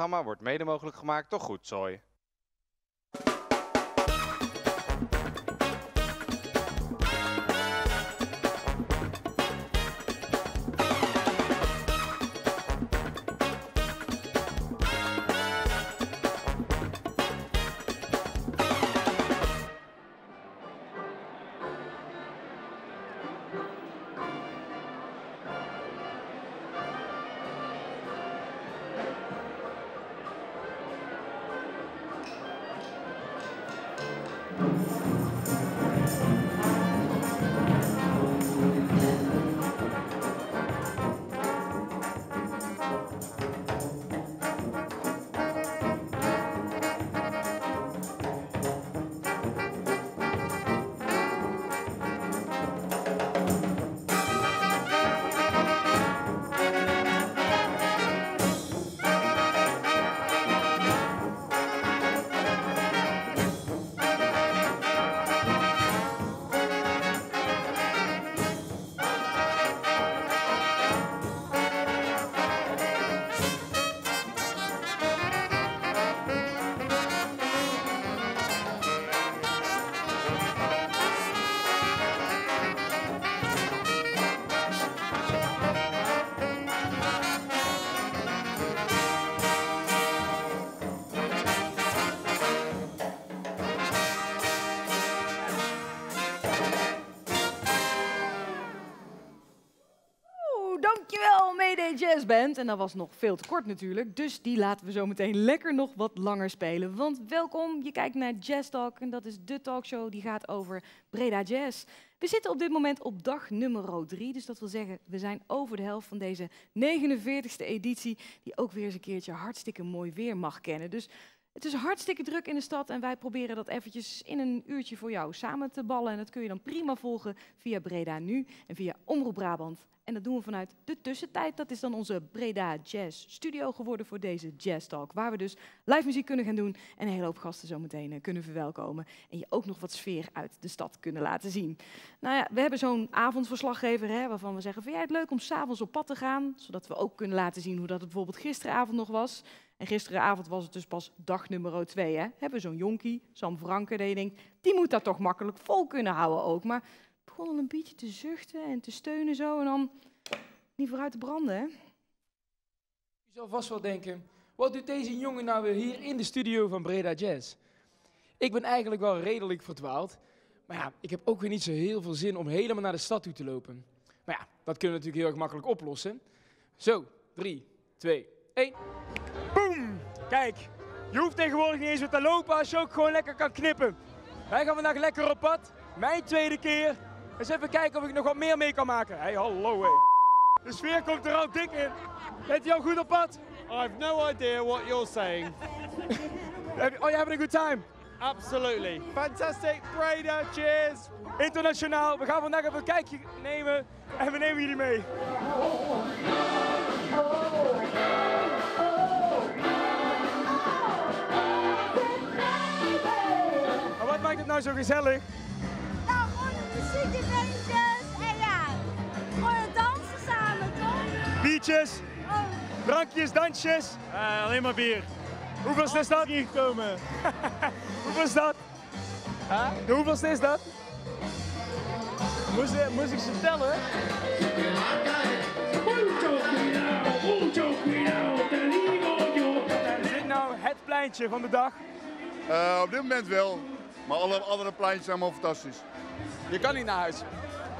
programma wordt mede mogelijk gemaakt door Goedzooi. En dat was nog veel te kort natuurlijk, dus die laten we zo meteen lekker nog wat langer spelen. Want welkom, je kijkt naar Jazz Talk en dat is de talkshow die gaat over Breda Jazz. We zitten op dit moment op dag nummer 3, dus dat wil zeggen, we zijn over de helft van deze 49ste editie, die ook weer eens een keertje hartstikke mooi weer mag kennen. Dus het is hartstikke druk in de stad en wij proberen dat eventjes in een uurtje voor jou samen te ballen. En dat kun je dan prima volgen via Breda Nu en via Omroep Brabant. En dat doen we vanuit de tussentijd. Dat is dan onze Breda Jazz Studio geworden voor deze Jazz Talk. Waar we dus live muziek kunnen gaan doen en een hele hoop gasten zo meteen eh, kunnen verwelkomen. En je ook nog wat sfeer uit de stad kunnen laten zien. Nou ja, we hebben zo'n avondverslaggever hè, waarvan we zeggen, vind jij het leuk om s'avonds op pad te gaan? Zodat we ook kunnen laten zien hoe dat bijvoorbeeld gisteravond nog was. En gisteravond was het dus pas dag nummer 2. Hè? Hebben zo'n jonkie, Sam Franke, dat je denkt, die moet dat toch makkelijk vol kunnen houden ook. Maar het begon een beetje te zuchten en te steunen zo en dan niet vooruit te branden. Hè? Je zal vast wel denken, wat doet deze jongen nou weer hier in de studio van Breda Jazz? Ik ben eigenlijk wel redelijk verdwaald, maar ja, ik heb ook weer niet zo heel veel zin om helemaal naar de stad toe te lopen. Maar ja, dat kunnen we natuurlijk heel erg makkelijk oplossen. Zo, 3, 2, 1. Kijk, je hoeft tegenwoordig niet eens meer te lopen als je ook gewoon lekker kan knippen. Wij gaan vandaag lekker op pad, mijn tweede keer. Eens even kijken of ik nog wat meer mee kan maken. Hé, hey, hallo hé. De sfeer komt er al dik in. Bent u al goed op pad? I have no idea what you're saying. Oh, you having a good time? Absolutely. Fantastic. Breda, cheers. Internationaal. We gaan vandaag even een kijkje nemen en we nemen jullie mee. Nou zo gezellig? Nou, gewoon de muziekeventjes en ja, gewoon het dansen samen, toch? Biertjes, Oh, drankjes, dansjes. Uh, alleen maar bier. Hoeveelste is dat? Hier gekomen. Hoeveel is dat? De hoeveelste is dat? Moest, moest ik ze tellen? Is dit nou het pleintje van de dag? Eh, op dit moment wel, maar alle andere pleintjes zijn allemaal fantastisch. Je kan niet naar huis.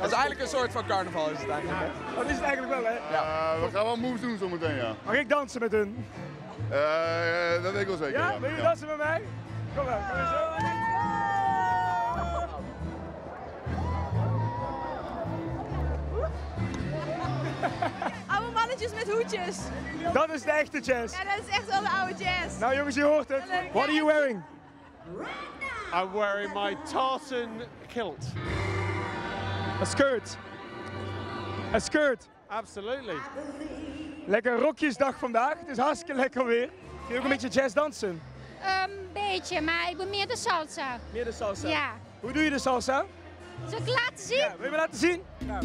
Dat is eigenlijk een soort van carnaval is het eigenlijk. Dat is het eigenlijk wel, hè? Eh, we gaan wel moves doen zometeen, ja. Mag ik dansen met hun? Eh, dat weet ik wel zeker. Ja? Wil je dansen met mij? Kom maar, kom eens zo. oude mannetjes met hoedjes. Dat is de echte jazz. Ja, dat is echt wel de oude jazz. Nou jongens, je hoort het. What are you wearing? I'm wearing my tartan kilt. A skirt. A skirt. Absolutely. Lekker rokjesdag vandaag. Het is hartstikke lekker weer. Kun je ook een beetje jazz dansen? Een beetje, maar ik ben meer de salsa. Meer de salsa. Ja. Hoe doe je de salsa? Zal ik laten zien? Ja, wil je me laten zien? Nou.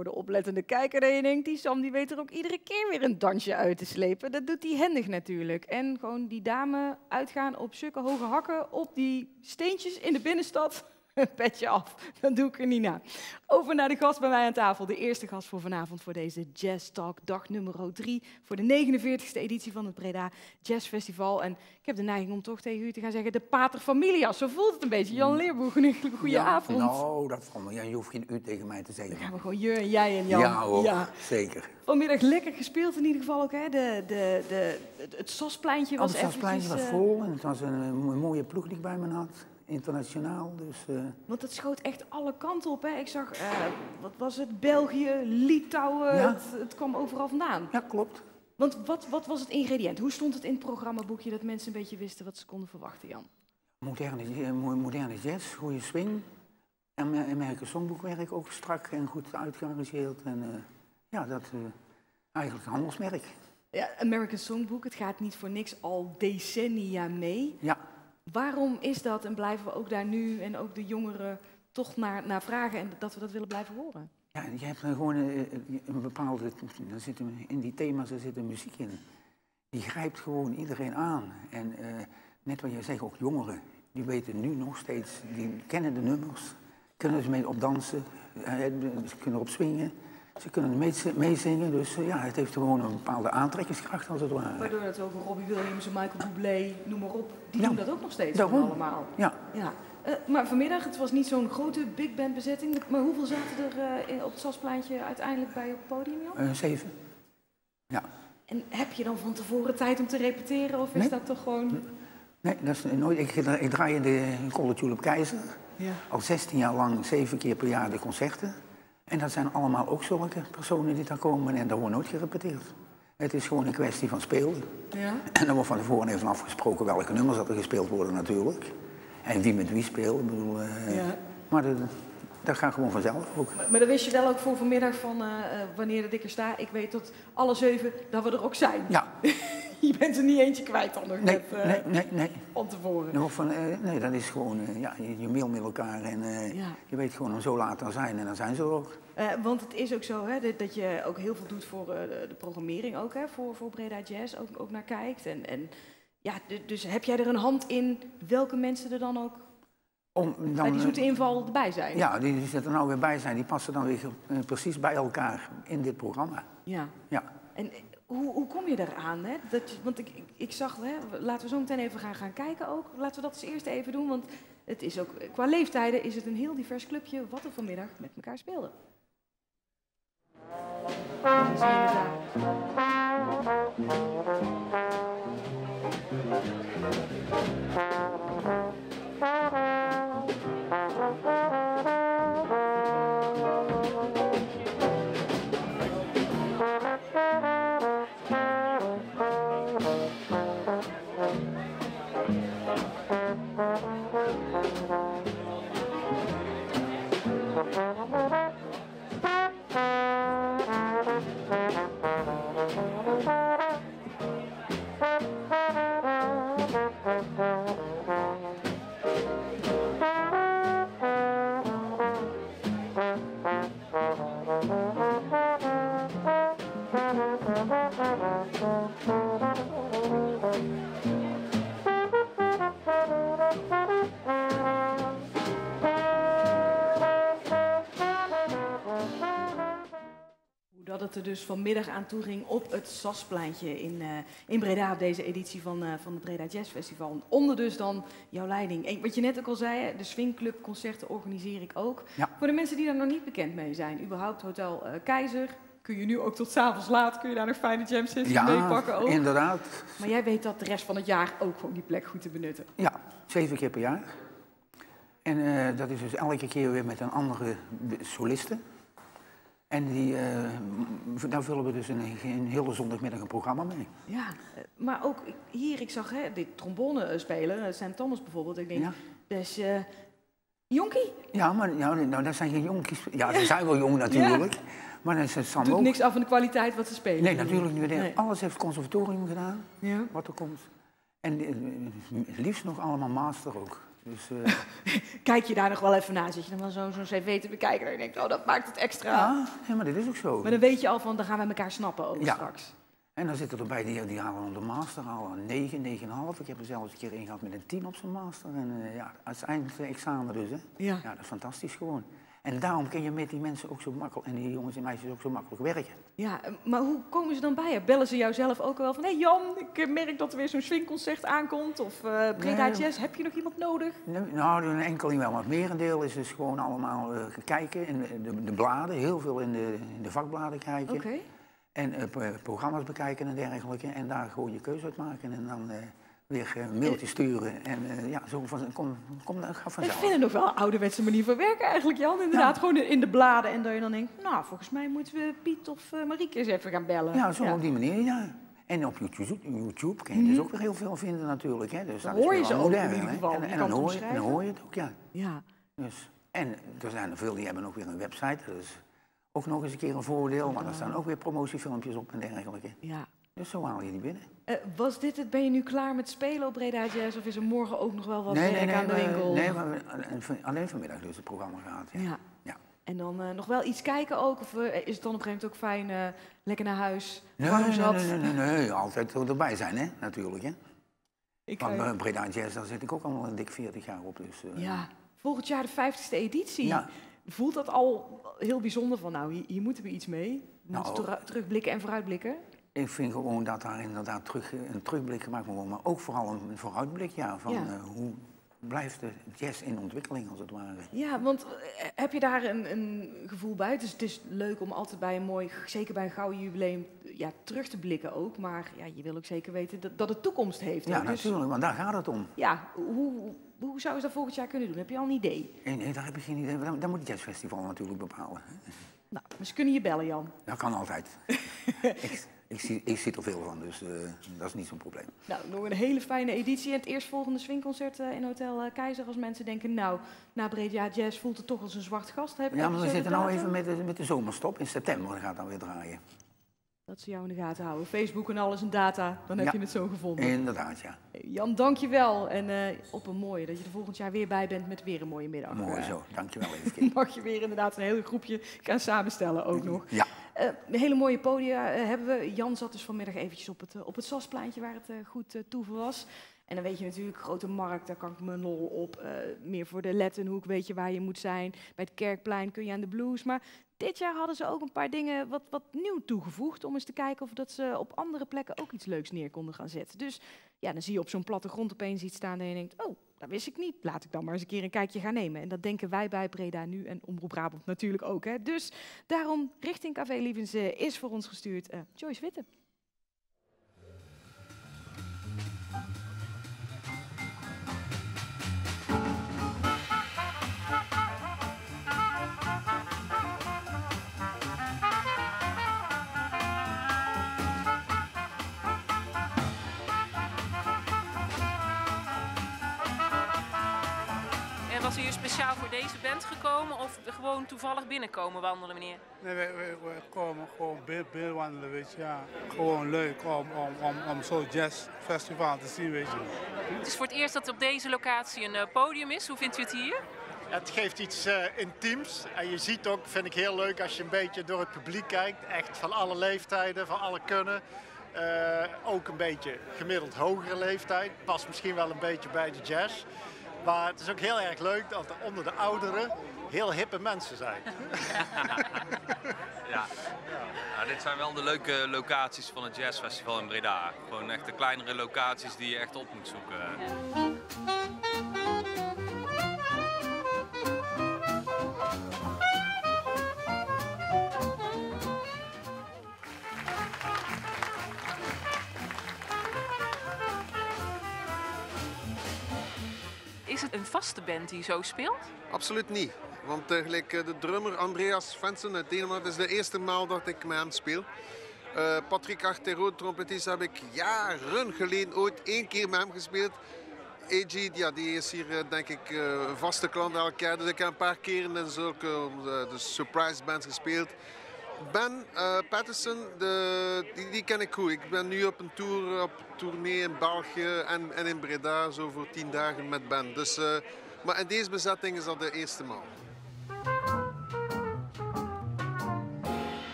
Voor de oplettende kijker denkt, die Sam die weet er ook iedere keer weer een dansje uit te slepen. Dat doet hij handig natuurlijk. En gewoon die dame uitgaan op zulke hoge hakken op die steentjes in de binnenstad. Een petje af, dan doe ik er niet na. Over naar de gast bij mij aan tafel. De eerste gast voor vanavond voor deze Jazz Talk, dag nummer 3. Voor de 49ste editie van het Breda Jazz Festival. En ik heb de neiging om toch tegen u te gaan zeggen, de pater familias. Zo voelt het een beetje. Jan Leerboeg, een goede Ja, avond. Nou, dat valt me. Ja, je hoeft geen u tegen mij te zeggen. Dan gaan we gewoon je en jij en Jan. Ja hoor, Ja. zeker. Vanmiddag lekker gespeeld in ieder geval ook. Hè? De, de, de, het, Saspleintje was Het pleintje was eventjes, eh, vol en het was een, mo- mooie ploeg die ik bij me had. Internationaal, dus... eh, Want het schoot echt alle kanten op. Hè? Ik zag, eh, wat was het, België, Litouwen, Ja. het, het kwam overal vandaan. ja, klopt. Want wat, wat was het ingrediënt? Hoe stond het in het programmaboekje dat mensen een beetje wisten wat ze konden verwachten, Jan? Moderne, eh, mo- moderne jazz, goede swing. En American Songboekwerk ook strak en goed uitgearrangeerd. En ja, dat eigenlijk een handelsmerk. Ja, American Songbook, het gaat niet voor niks al decennia mee. Ja, Waarom is dat en blijven we ook daar nu en ook de jongeren toch naar, naar vragen en dat we dat willen blijven horen? ja je hebt gewoon eh, een bepaalde... Er zit een- in die thema's er zit een muziek in. Die grijpt gewoon iedereen aan. En eh, net wat jij zegt, ook jongeren. Die weten nu nog steeds, die kennen de nummers. Kunnen er mee op dansen. eh, Ze kunnen erop swingen. Ze kunnen mee- meezingen. Dus eh, ja, het heeft gewoon een bepaalde aantrekkingskracht als het ware. Waardoor dat ook Robbie Williams en Michael Bublé, noem maar op, die Ja. doen dat ook nog steeds Daarom. allemaal. Ja, Ja. Eh, maar vanmiddag, het was niet zo'n grote big band bezetting, maar hoeveel zaten er eh, in- op het Saspleintje uiteindelijk bij op het podium, Jan? zeven. Ja. En heb je dan van tevoren tijd om te repeteren of is dat toch gewoon... Nee, dat is nooit. Ik, ik draai in de College Tulip Keizer. Ja. Al 16 jaar lang, zeven keer per jaar de concerten. En dat zijn allemaal ook zulke personen die daar komen en daar wordt nooit gerepeteerd. Het is gewoon een kwestie van spelen. ja. En dan wordt van tevoren even afgesproken welke nummers dat er gespeeld worden natuurlijk. En wie met wie speelt. Ik bedoel, eh, Ja. Maar dat, dat gaat gewoon vanzelf ook. Maar dan wist je wel ook voor vanmiddag van eh, eh, wanneer dat ik er sta. Ik weet tot alle zeven dat we er ook zijn. Ja, Je bent er niet eentje kwijt dan nog nee, eh, nee, nee, nee. van tevoren. Nou, van, eh, nee, dat is gewoon, eh, ja, je, je mail met elkaar en Ja. je weet gewoon om zo laat te zijn en dan zijn ze er ook. Want het is ook zo hè, dat, dat je ook heel veel doet voor de, programmering ook, hè, voor, voor Breda Jazz, ook, ook naar kijkt. En, en ja, du- dus heb jij er een hand in welke mensen er dan ook Om, bij dan, die eh, zoete inval erbij zijn? Ja, die, die zitten er nou weer bij zijn. Die passen dan weer precies bij elkaar in dit programma. Ja. Ja. En hoe, hoe kom je eraan? Hè? Dat, want ik, ik, zag, hè, laten we zo meteen even gaan, gaan kijken ook. Laten we dat als eerste even doen, want het is ook, qua leeftijden is het een heel divers clubje wat er vanmiddag met elkaar speelde. Hoe dat dus vanmiddag aan toe ging op het Saspleintje in, eh, in Breda op deze editie van, eh, van het Breda Jazz Festival. Onder dus dan jouw leiding. En wat je net ook al zei, de Swingclub concerten organiseer ik ook. Ja. Voor de mensen die daar nog niet bekend mee zijn, überhaupt Hotel eh, Keizer. Kun je nu ook tot s'avonds laat, kun je daar nog fijne jam sessions Ja, meepakken ook. inderdaad. Maar jij weet dat de rest van het jaar ook gewoon die plek goed te benutten. Ja, zeven keer per jaar. En dat is dus elke keer weer met een andere soliste. En die, eh, daar vullen we dus een, een hele zondagmiddag een programma mee. Ja, eh, maar ook hier, ik zag hè, dit trombone eh, spelen, Sam Thomas bijvoorbeeld. Ik denk, Ja. dus jonkie, Ja, maar ja, nou, dat zijn geen jonkies. Ja, ze zijn wel jong natuurlijk. Maar dat is het Sam doet ook. niks af van de kwaliteit wat ze spelen. Nee, natuurlijk niet. Nee. Alles heeft het conservatorium gedaan, Ja. wat er komt. En het liefst nog allemaal master ook. Dus, eh, Kijk je daar nog wel even naar? Zit je dan wel zo- zo'n cv te bekijken en je denkt, oh, dat maakt het extra. ja, maar dit is ook zo. Maar dan weet je al van, dan gaan we elkaar snappen ook Ja. straks. En dan zitten er bij die, die halen op de master al een 9, 9,5. Ik heb er zelfs een keer gehad met een 10 op zijn master. En eh, ja, het eindexamen dus, hè. Ja. Ja, dat is fantastisch gewoon. En daarom kun je met die mensen ook zo makkelijk, en die jongens en meisjes ook zo makkelijk werken. Ja, maar hoe komen ze dan bij je? Bellen ze jou zelf ook wel van, hé hey Jan, ik eh, merk dat er weer zo'n swingconcert aankomt. Of eh Breda Nee. Jazz, heb je nog iemand nodig? Nou, Nou, een enkeling wel, maar het merendeel is dus gewoon allemaal eh, kijken. In de, de, de bladen, heel veel in de, in de vakbladen kijken. Oké. En pro- programma's bekijken en dergelijke. En daar gewoon je keuze uit maken. En dan weer eh, een mailtje sturen. En eh, ja, zo van, kom, kom, dat gaat Ik vanzelf. vind het nog wel een ouderwetse manier van werken eigenlijk, Jan. Inderdaad, gewoon in- de bladen. En dat je dan denkt, nou, volgens mij moeten we Piet of eh, Marieke eens even gaan bellen. Ja, zo op die manier, ja. En op YouTube, YouTube kun je dus ook weer heel veel vinden natuurlijk. Hè. Dus dat Hoor je ze ook in modern, ieder hè. geval. En, en kan dan, hoor je, dan omschrijven. hoor je het ook, ja. Ja. Dus, en er zijn er veel die hebben ook weer een website. Dat is ook nog eens een keer een voordeel. Maar daar staan ook weer promotiefilmpjes op en dergelijke. ja. Dus zo haal je die binnen. Eh, was dit het? Ben je nu klaar met spelen op Breda Jazz? Of is er morgen ook nog wel wat werk aan de winkel? nee, maar we- alleen van- alleen vanmiddag dus het programma gaat. Ja. Ja. Ja. En dan eh, nog wel iets kijken ook? Of eh, is het dan op een gegeven moment ook fijn lekker naar huis? Nee, nee, nee, nee, nee, nee, altijd erbij zijn, hè, natuurlijk. Hè. Ik, Want Breda Jazz, daar zit ik ook al een dik 40 jaar op. Dus, ja, volgend jaar de 50ste editie. Ja. Voelt dat al heel bijzonder van, nou, hier, hier moeten we iets mee? Nou. terug- terugblikken en vooruitblikken? Ik vind gewoon dat daar inderdaad terug, een terugblik gemaakt moet worden. Maar ook vooral een vooruitblik, ja. Van Ja. eh, hoe blijft de jazz in ontwikkeling, als het ware. Ja, want eh, heb je daar een, een gevoel bij? Is, het is leuk om altijd bij een mooi, zeker bij een gouden jubileum, ja, terug te blikken ook. Maar ja, je wil ook zeker weten dat, dat het toekomst heeft. Ja. Dus, natuurlijk, want daar gaat het om. ja, hoe, hoe zou je dat volgend jaar kunnen doen? Heb je al een idee? En, nee, daar heb ik geen idee. Dat, dat moet het jazzfestival natuurlijk bepalen. Nou, ze kunnen je bellen, Jan. Dat kan altijd. ik, ik, zie, ik zie er veel van, dus eh, dat is niet zo'n probleem. Nou, nog een hele fijne editie. En het eerstvolgende swingconcert eh, in Hotel eh, Keizer. Als mensen denken, nou, na Breda Jazz voelt het toch als een zwart gast. Heb, Ja, maar we zitten nou even met de, met de zomerstop. In september gaat dan weer draaien. Dat ze jou in de gaten houden. Facebook en alles en data, dan heb Ja. je het zo gevonden. Inderdaad, ja. Jan, dank je wel. En op een mooie, dat je er volgend jaar weer bij bent met weer een mooie middag. Mooi zo. Dankjewel even. kind. Mag je weer inderdaad een hele groepje gaan samenstellen ook nog. Ja. Een hele mooie podia eh, hebben we. Jan zat dus vanmiddag eventjes op het, eh, op het Saspleintje waar het goed toeven was. En dan weet je natuurlijk, grote markt, daar kan ik mijn lol op. Meer voor de Lettenhoek weet je waar je moet zijn. Bij het Kerkplein kun je aan de blues. Maar dit jaar hadden ze ook een paar dingen wat, wat nieuw toegevoegd. Om eens te kijken of dat ze op andere plekken ook iets leuks neer konden gaan zetten. Dus ja, dan zie je op zo'n plattegrond opeens iets staan en je denkt... oh, dat wist ik niet. Laat ik dan maar eens een keer een kijkje gaan nemen. En dat denken wij bij Breda nu en Omroep Brabant natuurlijk ook. Hè. Dus daarom, richting Café Lievens eh, is voor ons gestuurd eh, Joyce Witte. Deze band gekomen of gewoon toevallig binnenkomen wandelen, meneer? Nee, we, we, we komen gewoon bilwandelen, weet je. Ja. Gewoon leuk om, om, om, om zo'n jazzfestival te zien, weet je. Het is voor het eerst dat er op deze locatie een eh, podium is. Hoe vindt u het hier? Het geeft iets eh, intiems. En je ziet ook, vind ik heel leuk, als je een beetje door het publiek kijkt. Echt van alle leeftijden, van alle kunnen. Eh, ook een beetje gemiddeld hogere leeftijd. Past misschien wel een beetje bij de jazz. Maar het is ook heel erg leuk dat er onder de ouderen heel hippe mensen zijn. Ja. Nou, dit zijn wel de leuke locaties van het jazzfestival in Breda. Gewoon echt de kleinere locaties die je echt op moet zoeken. Een vaste band die zo speelt? Absoluut niet. Want uh, gelijk, uh, de drummer Andreas Vensen uit Denemarken, is de eerste maal dat ik met hem speel. Uh, Patrick Artero, trompetist, heb ik jaren geleden ooit één keer met hem gespeeld. AG, ja, die is hier denk ik een vaste klant elk jaar. Dus ik heb een paar keren in zulke de surprise bands gespeeld. Ben eh, Patterson, de, die, die ken ik goed. Ik ben nu op een tour, op tournee in België en, en in Breda, zo voor tien dagen met Ben. Dus, eh, maar in deze bezetting is dat de eerste maal.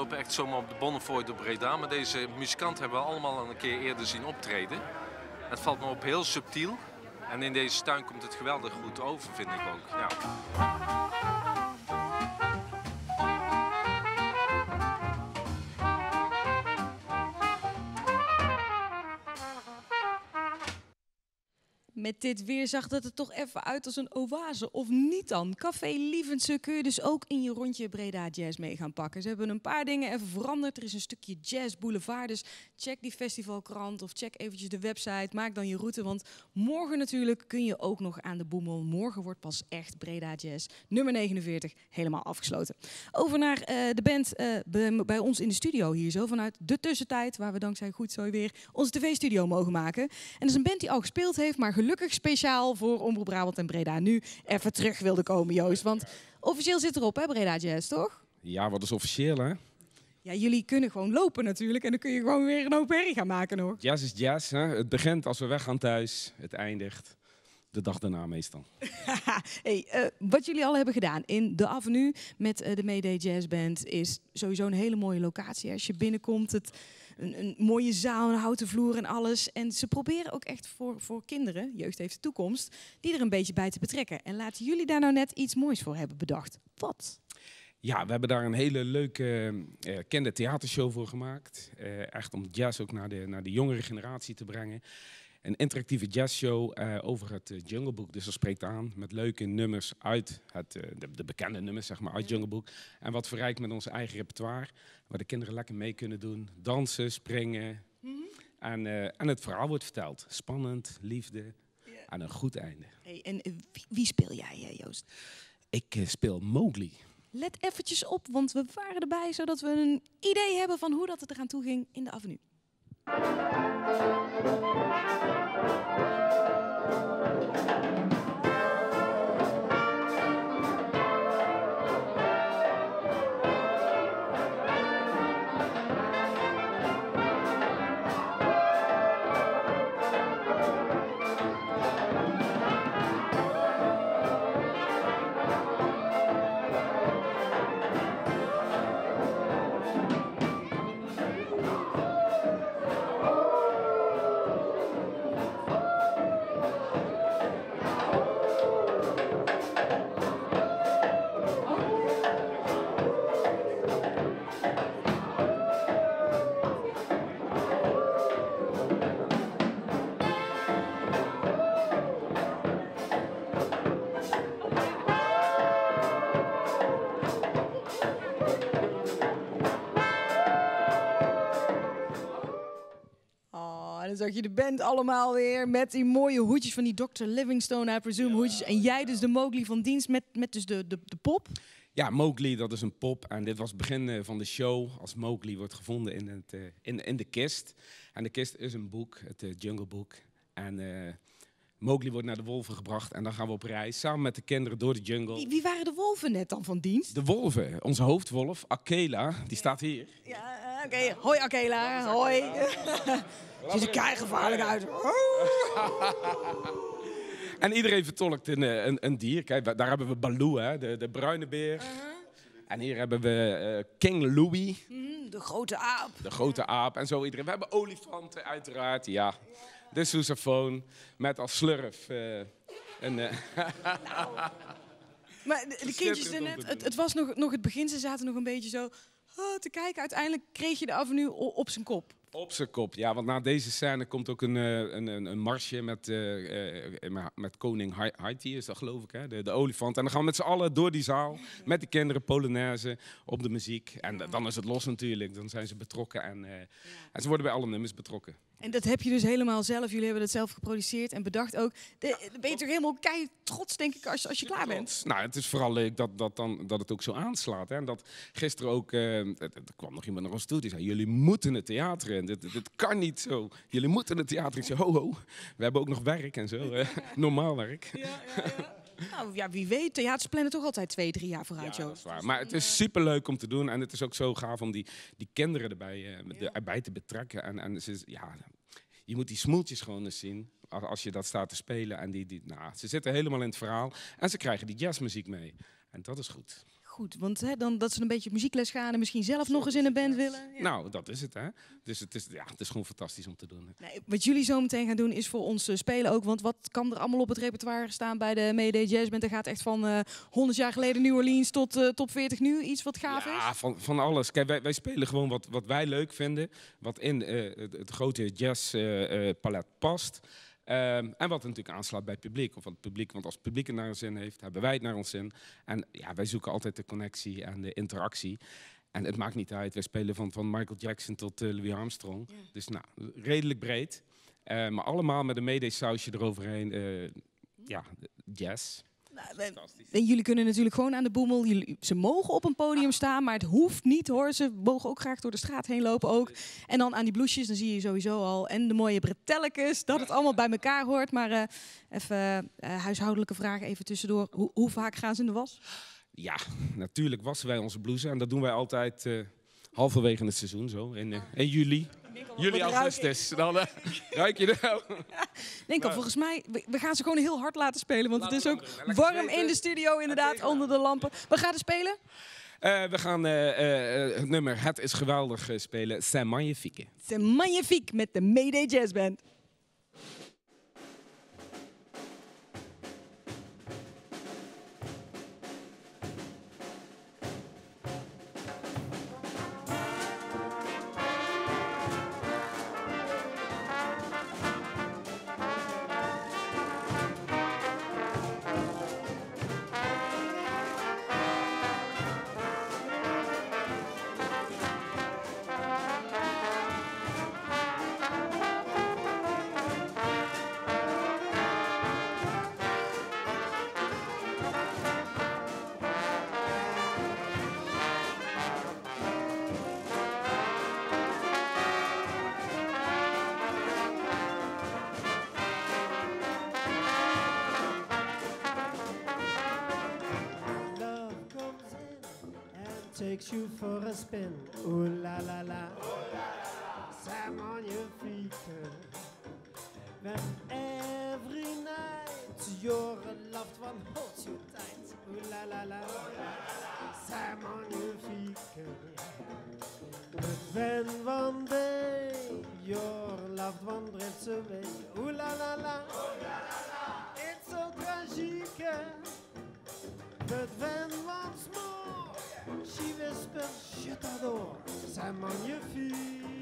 Lopen echt zomaar op de Bonnefoy door Breda. Maar deze muzikant hebben we allemaal al een keer eerder zien optreden. Het valt me op heel subtiel. En in deze tuin komt het geweldig goed over, vind ik ook. Ja. Met dit weer zag dat er toch even uit als een oase. Of niet dan? Café Lievense kun je dus ook in je rondje Breda Jazz mee gaan pakken. Ze hebben een paar dingen even veranderd. Er is een stukje Jazz Boulevard. Dus check die festivalkrant of check eventjes de website. Maak dan je route. Want morgen natuurlijk kun je ook nog aan de boemel. Morgen wordt pas echt Breda Jazz. Nummer 49 helemaal afgesloten. Over naar eh, de band eh, bij, bij ons in de studio hier zo. Vanuit de tussentijd. Waar we dankzij Goed Zo weer onze tv-studio mogen maken. En dat is een band die al gespeeld heeft. Maar gelukkig speciaal voor Omroep Brabant en Breda nu even terug wilde komen, Joost. Want officieel zit erop, hè, Breda Jazz, toch? Ja, wat is officieel, hè? Ja, jullie kunnen gewoon lopen natuurlijk. En dan kun je gewoon weer een hoop herrie gaan maken nog. Jazz is jazz, hè? Het begint als we weggaan thuis, het eindigt de dag daarna meestal. hey, eh, wat jullie al hebben gedaan in de Avenue met eh, de Mayday Jazz Band is sowieso een hele mooie locatie. Als je binnenkomt, het, een, mooie zaal, een houten vloer en alles. En ze proberen ook echt voor, voor kinderen, jeugd heeft de toekomst, die er een beetje bij te betrekken. En laten jullie daar nou net iets moois voor hebben bedacht. Wat? Ja, we hebben daar een hele leuke uh, kende theatershow voor gemaakt. Uh, echt om jazz ook naar de, naar de jongere generatie te brengen. Een interactieve jazzshow uh, over het Jungle Book. Dus dat spreekt aan met leuke nummers uit het, de, de, bekende nummers zeg maar, uit Jungle Book. En wat verrijkt met ons eigen repertoire. Waar de kinderen lekker mee kunnen doen. Dansen, springen. Mm -hmm. en, en het verhaal wordt verteld. Spannend, liefde en een goed einde. Hey, en wie, wie, speel jij, Joost? Ik speel Mowgli. Let eventjes op, want we waren erbij zodat we een idee hebben van hoe dat het eraan toe ging in de avenue. Thank you. Zag je de band allemaal weer met die mooie hoedjes van die Dr. Livingstone, I presume, hoedjes. En jij dus de Mowgli van dienst met, met dus de, de, de pop. Ja, Mowgli, dat is een pop. En dit was het begin uh, van de show. Als Mowgli wordt gevonden in, het, uh, in, in de kist. En de kist is een boek, het uh, Jungle Book. En Mowgli wordt naar de wolven gebracht. En dan gaan we op reis samen met de kinderen door de jungle. Wie, wie waren de wolven net dan van dienst? De wolven. Onze hoofdwolf, Akela, die staat hier. Ja, oké. Okay. Hoi Akela, hoi. Ziet er gevaarlijk uit. en iedereen vertolkt een, een, een, dier. Kijk, daar hebben we Baloo, hè, de, de bruine beer. Uh -huh. En hier hebben we uh, King Louie. Mm, de grote aap. De grote aap en zo iedereen. We hebben olifanten uiteraard, ja. De sousaphone met als slurf uh. Uh... nou. Maar de, de kindjes net, het, het, was nog, nog het begin, ze zaten nog een beetje zo oh, te kijken. Uiteindelijk kreeg je de avenue op zijn kop. Op zijn kop, ja. Want na deze scène komt ook een, een, een, een marsje met, uh, uh, met koning Haiti, is dat geloof ik, hè? De, de olifant. En dan gaan we met z'n allen door die zaal, met de kinderen, Polonaise, op de muziek. En dan is het los natuurlijk, dan zijn ze betrokken. En, uh, en ze worden bij alle nummers betrokken. En dat heb je dus helemaal zelf. Jullie hebben het zelf geproduceerd en bedacht ook. De, ben je toch helemaal kei trots, denk ik, als, als je klaar bent? Nou, het is vooral leuk dat, dat, dan, dat het ook zo aanslaat. Hè? En dat gisteren ook, uh, er kwam nog iemand naar ons toe die zei: Jullie moeten het theater eh, dit, dit kan niet zo. Jullie moeten het theater. Ik ho ho, we hebben ook nog werk en zo. eh, normaal werk. Nou ja, wie weet. Theaters plannen toch altijd twee, drie jaar vooruit, Ja, Jo. dat is waar. Maar het is superleuk om te doen. En het is ook zo gaaf om die, die kinderen erbij, eh, erbij te betrekken. En, en ze, ja, je moet die smoeltjes gewoon eens zien. Als als je dat staat te spelen. En die, die, nou, ze zitten helemaal in het verhaal. En ze krijgen die jazzmuziek mee. En dat is goed. Goed, want hè, dan, dat ze een beetje op muziekles gaan en misschien zelf nog eens in een band willen. Nou, dat is het, hè. Dus het is, ja, het is gewoon fantastisch om te doen. Nee, wat jullie zo meteen gaan doen is voor ons eh, spelen ook. Want wat kan er allemaal op het repertoire staan bij de Mayday Jazz Band? Er gaat echt van eh 100 jaar geleden New Orleans tot eh, top 40 nu. Iets wat gaaf is. Ja, van, van alles. Kijk, wij, wij spelen gewoon wat, wat wij leuk vinden. Wat in het, het grote jazzpalet past. Ehm, en wat natuurlijk aanslaat bij het publiek. Of het publiek, want als het publiek het naar een zin heeft, hebben wij het naar ons zin. En ja, wij zoeken altijd de connectie en de interactie. En het maakt niet uit. Wij spelen van, van Michael Jackson tot eh, Louis Armstrong. Dus nou, redelijk breed. Eh, maar allemaal met een mede-sausje eroverheen. eh, ja, jazz. En jullie kunnen natuurlijk gewoon aan de boemel. Jullie, ze mogen op een podium staan, maar het hoeft niet hoor. Ze mogen ook graag door de straat heen lopen ook. En dan aan die bloesjes, dan zie je sowieso al. En de mooie bretelletjes, dat het allemaal bij elkaar hoort. Maar eh, even eh, huishoudelijke vragen even tussendoor. Hoe, hoe vaak gaan ze in de was? Ja, natuurlijk wassen wij onze blouses. En dat doen wij altijd eh, halverwege het seizoen, zo in, eh, in juli. Juli, augustus. Dan eh, ruik je nou. Denk al, volgens mij, we, gaan ze gewoon heel hard laten spelen. Want Laten het is ook warm in de studio, inderdaad, onder de lampen. We gaan er spelen? Eh, we gaan eh, eh, het nummer Het is geweldig spelen. C'est magnifique. C'est magnifique met de Mayday Jazz Band. A spin. Ooh la la la. Sam on your feet. When every night your loved one holds you tight. Ooh la la la. Sam on your feet. But when one day your loved one drifts away. Ooh la la la. She whispers, Je t'adore, c'est magnifique.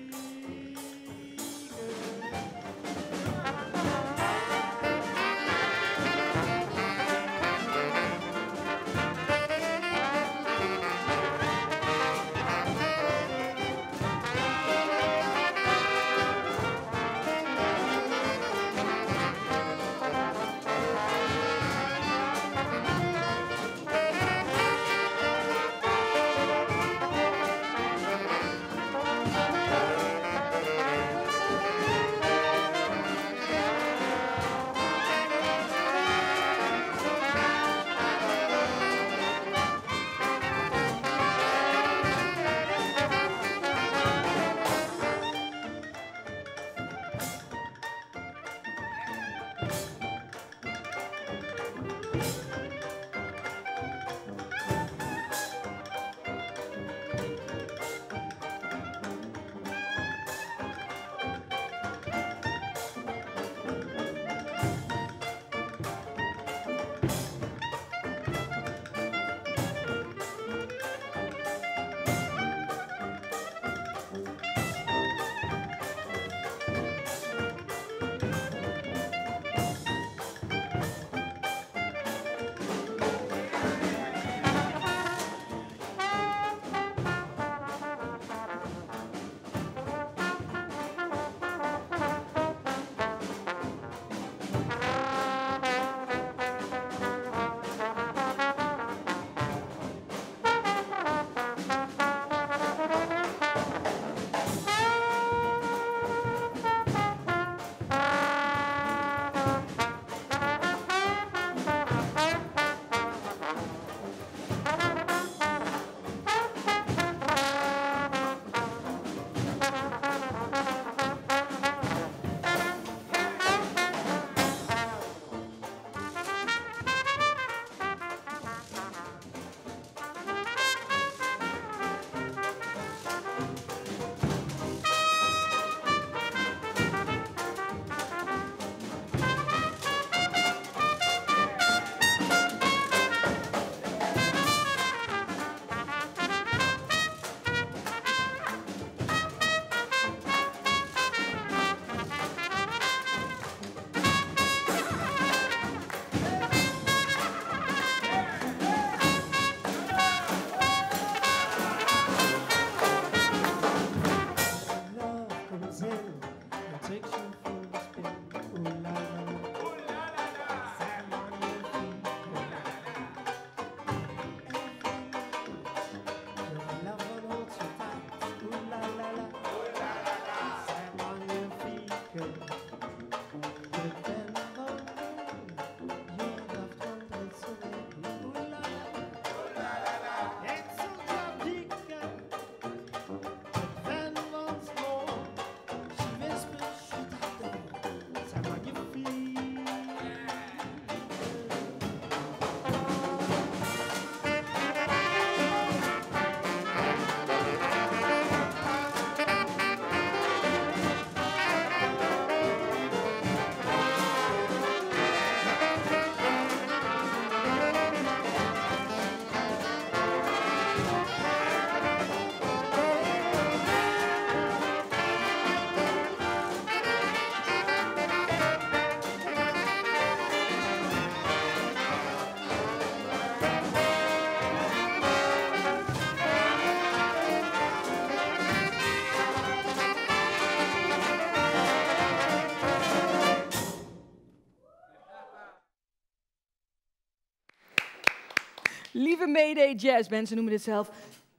Mayday Jazz ze noemen dit zelf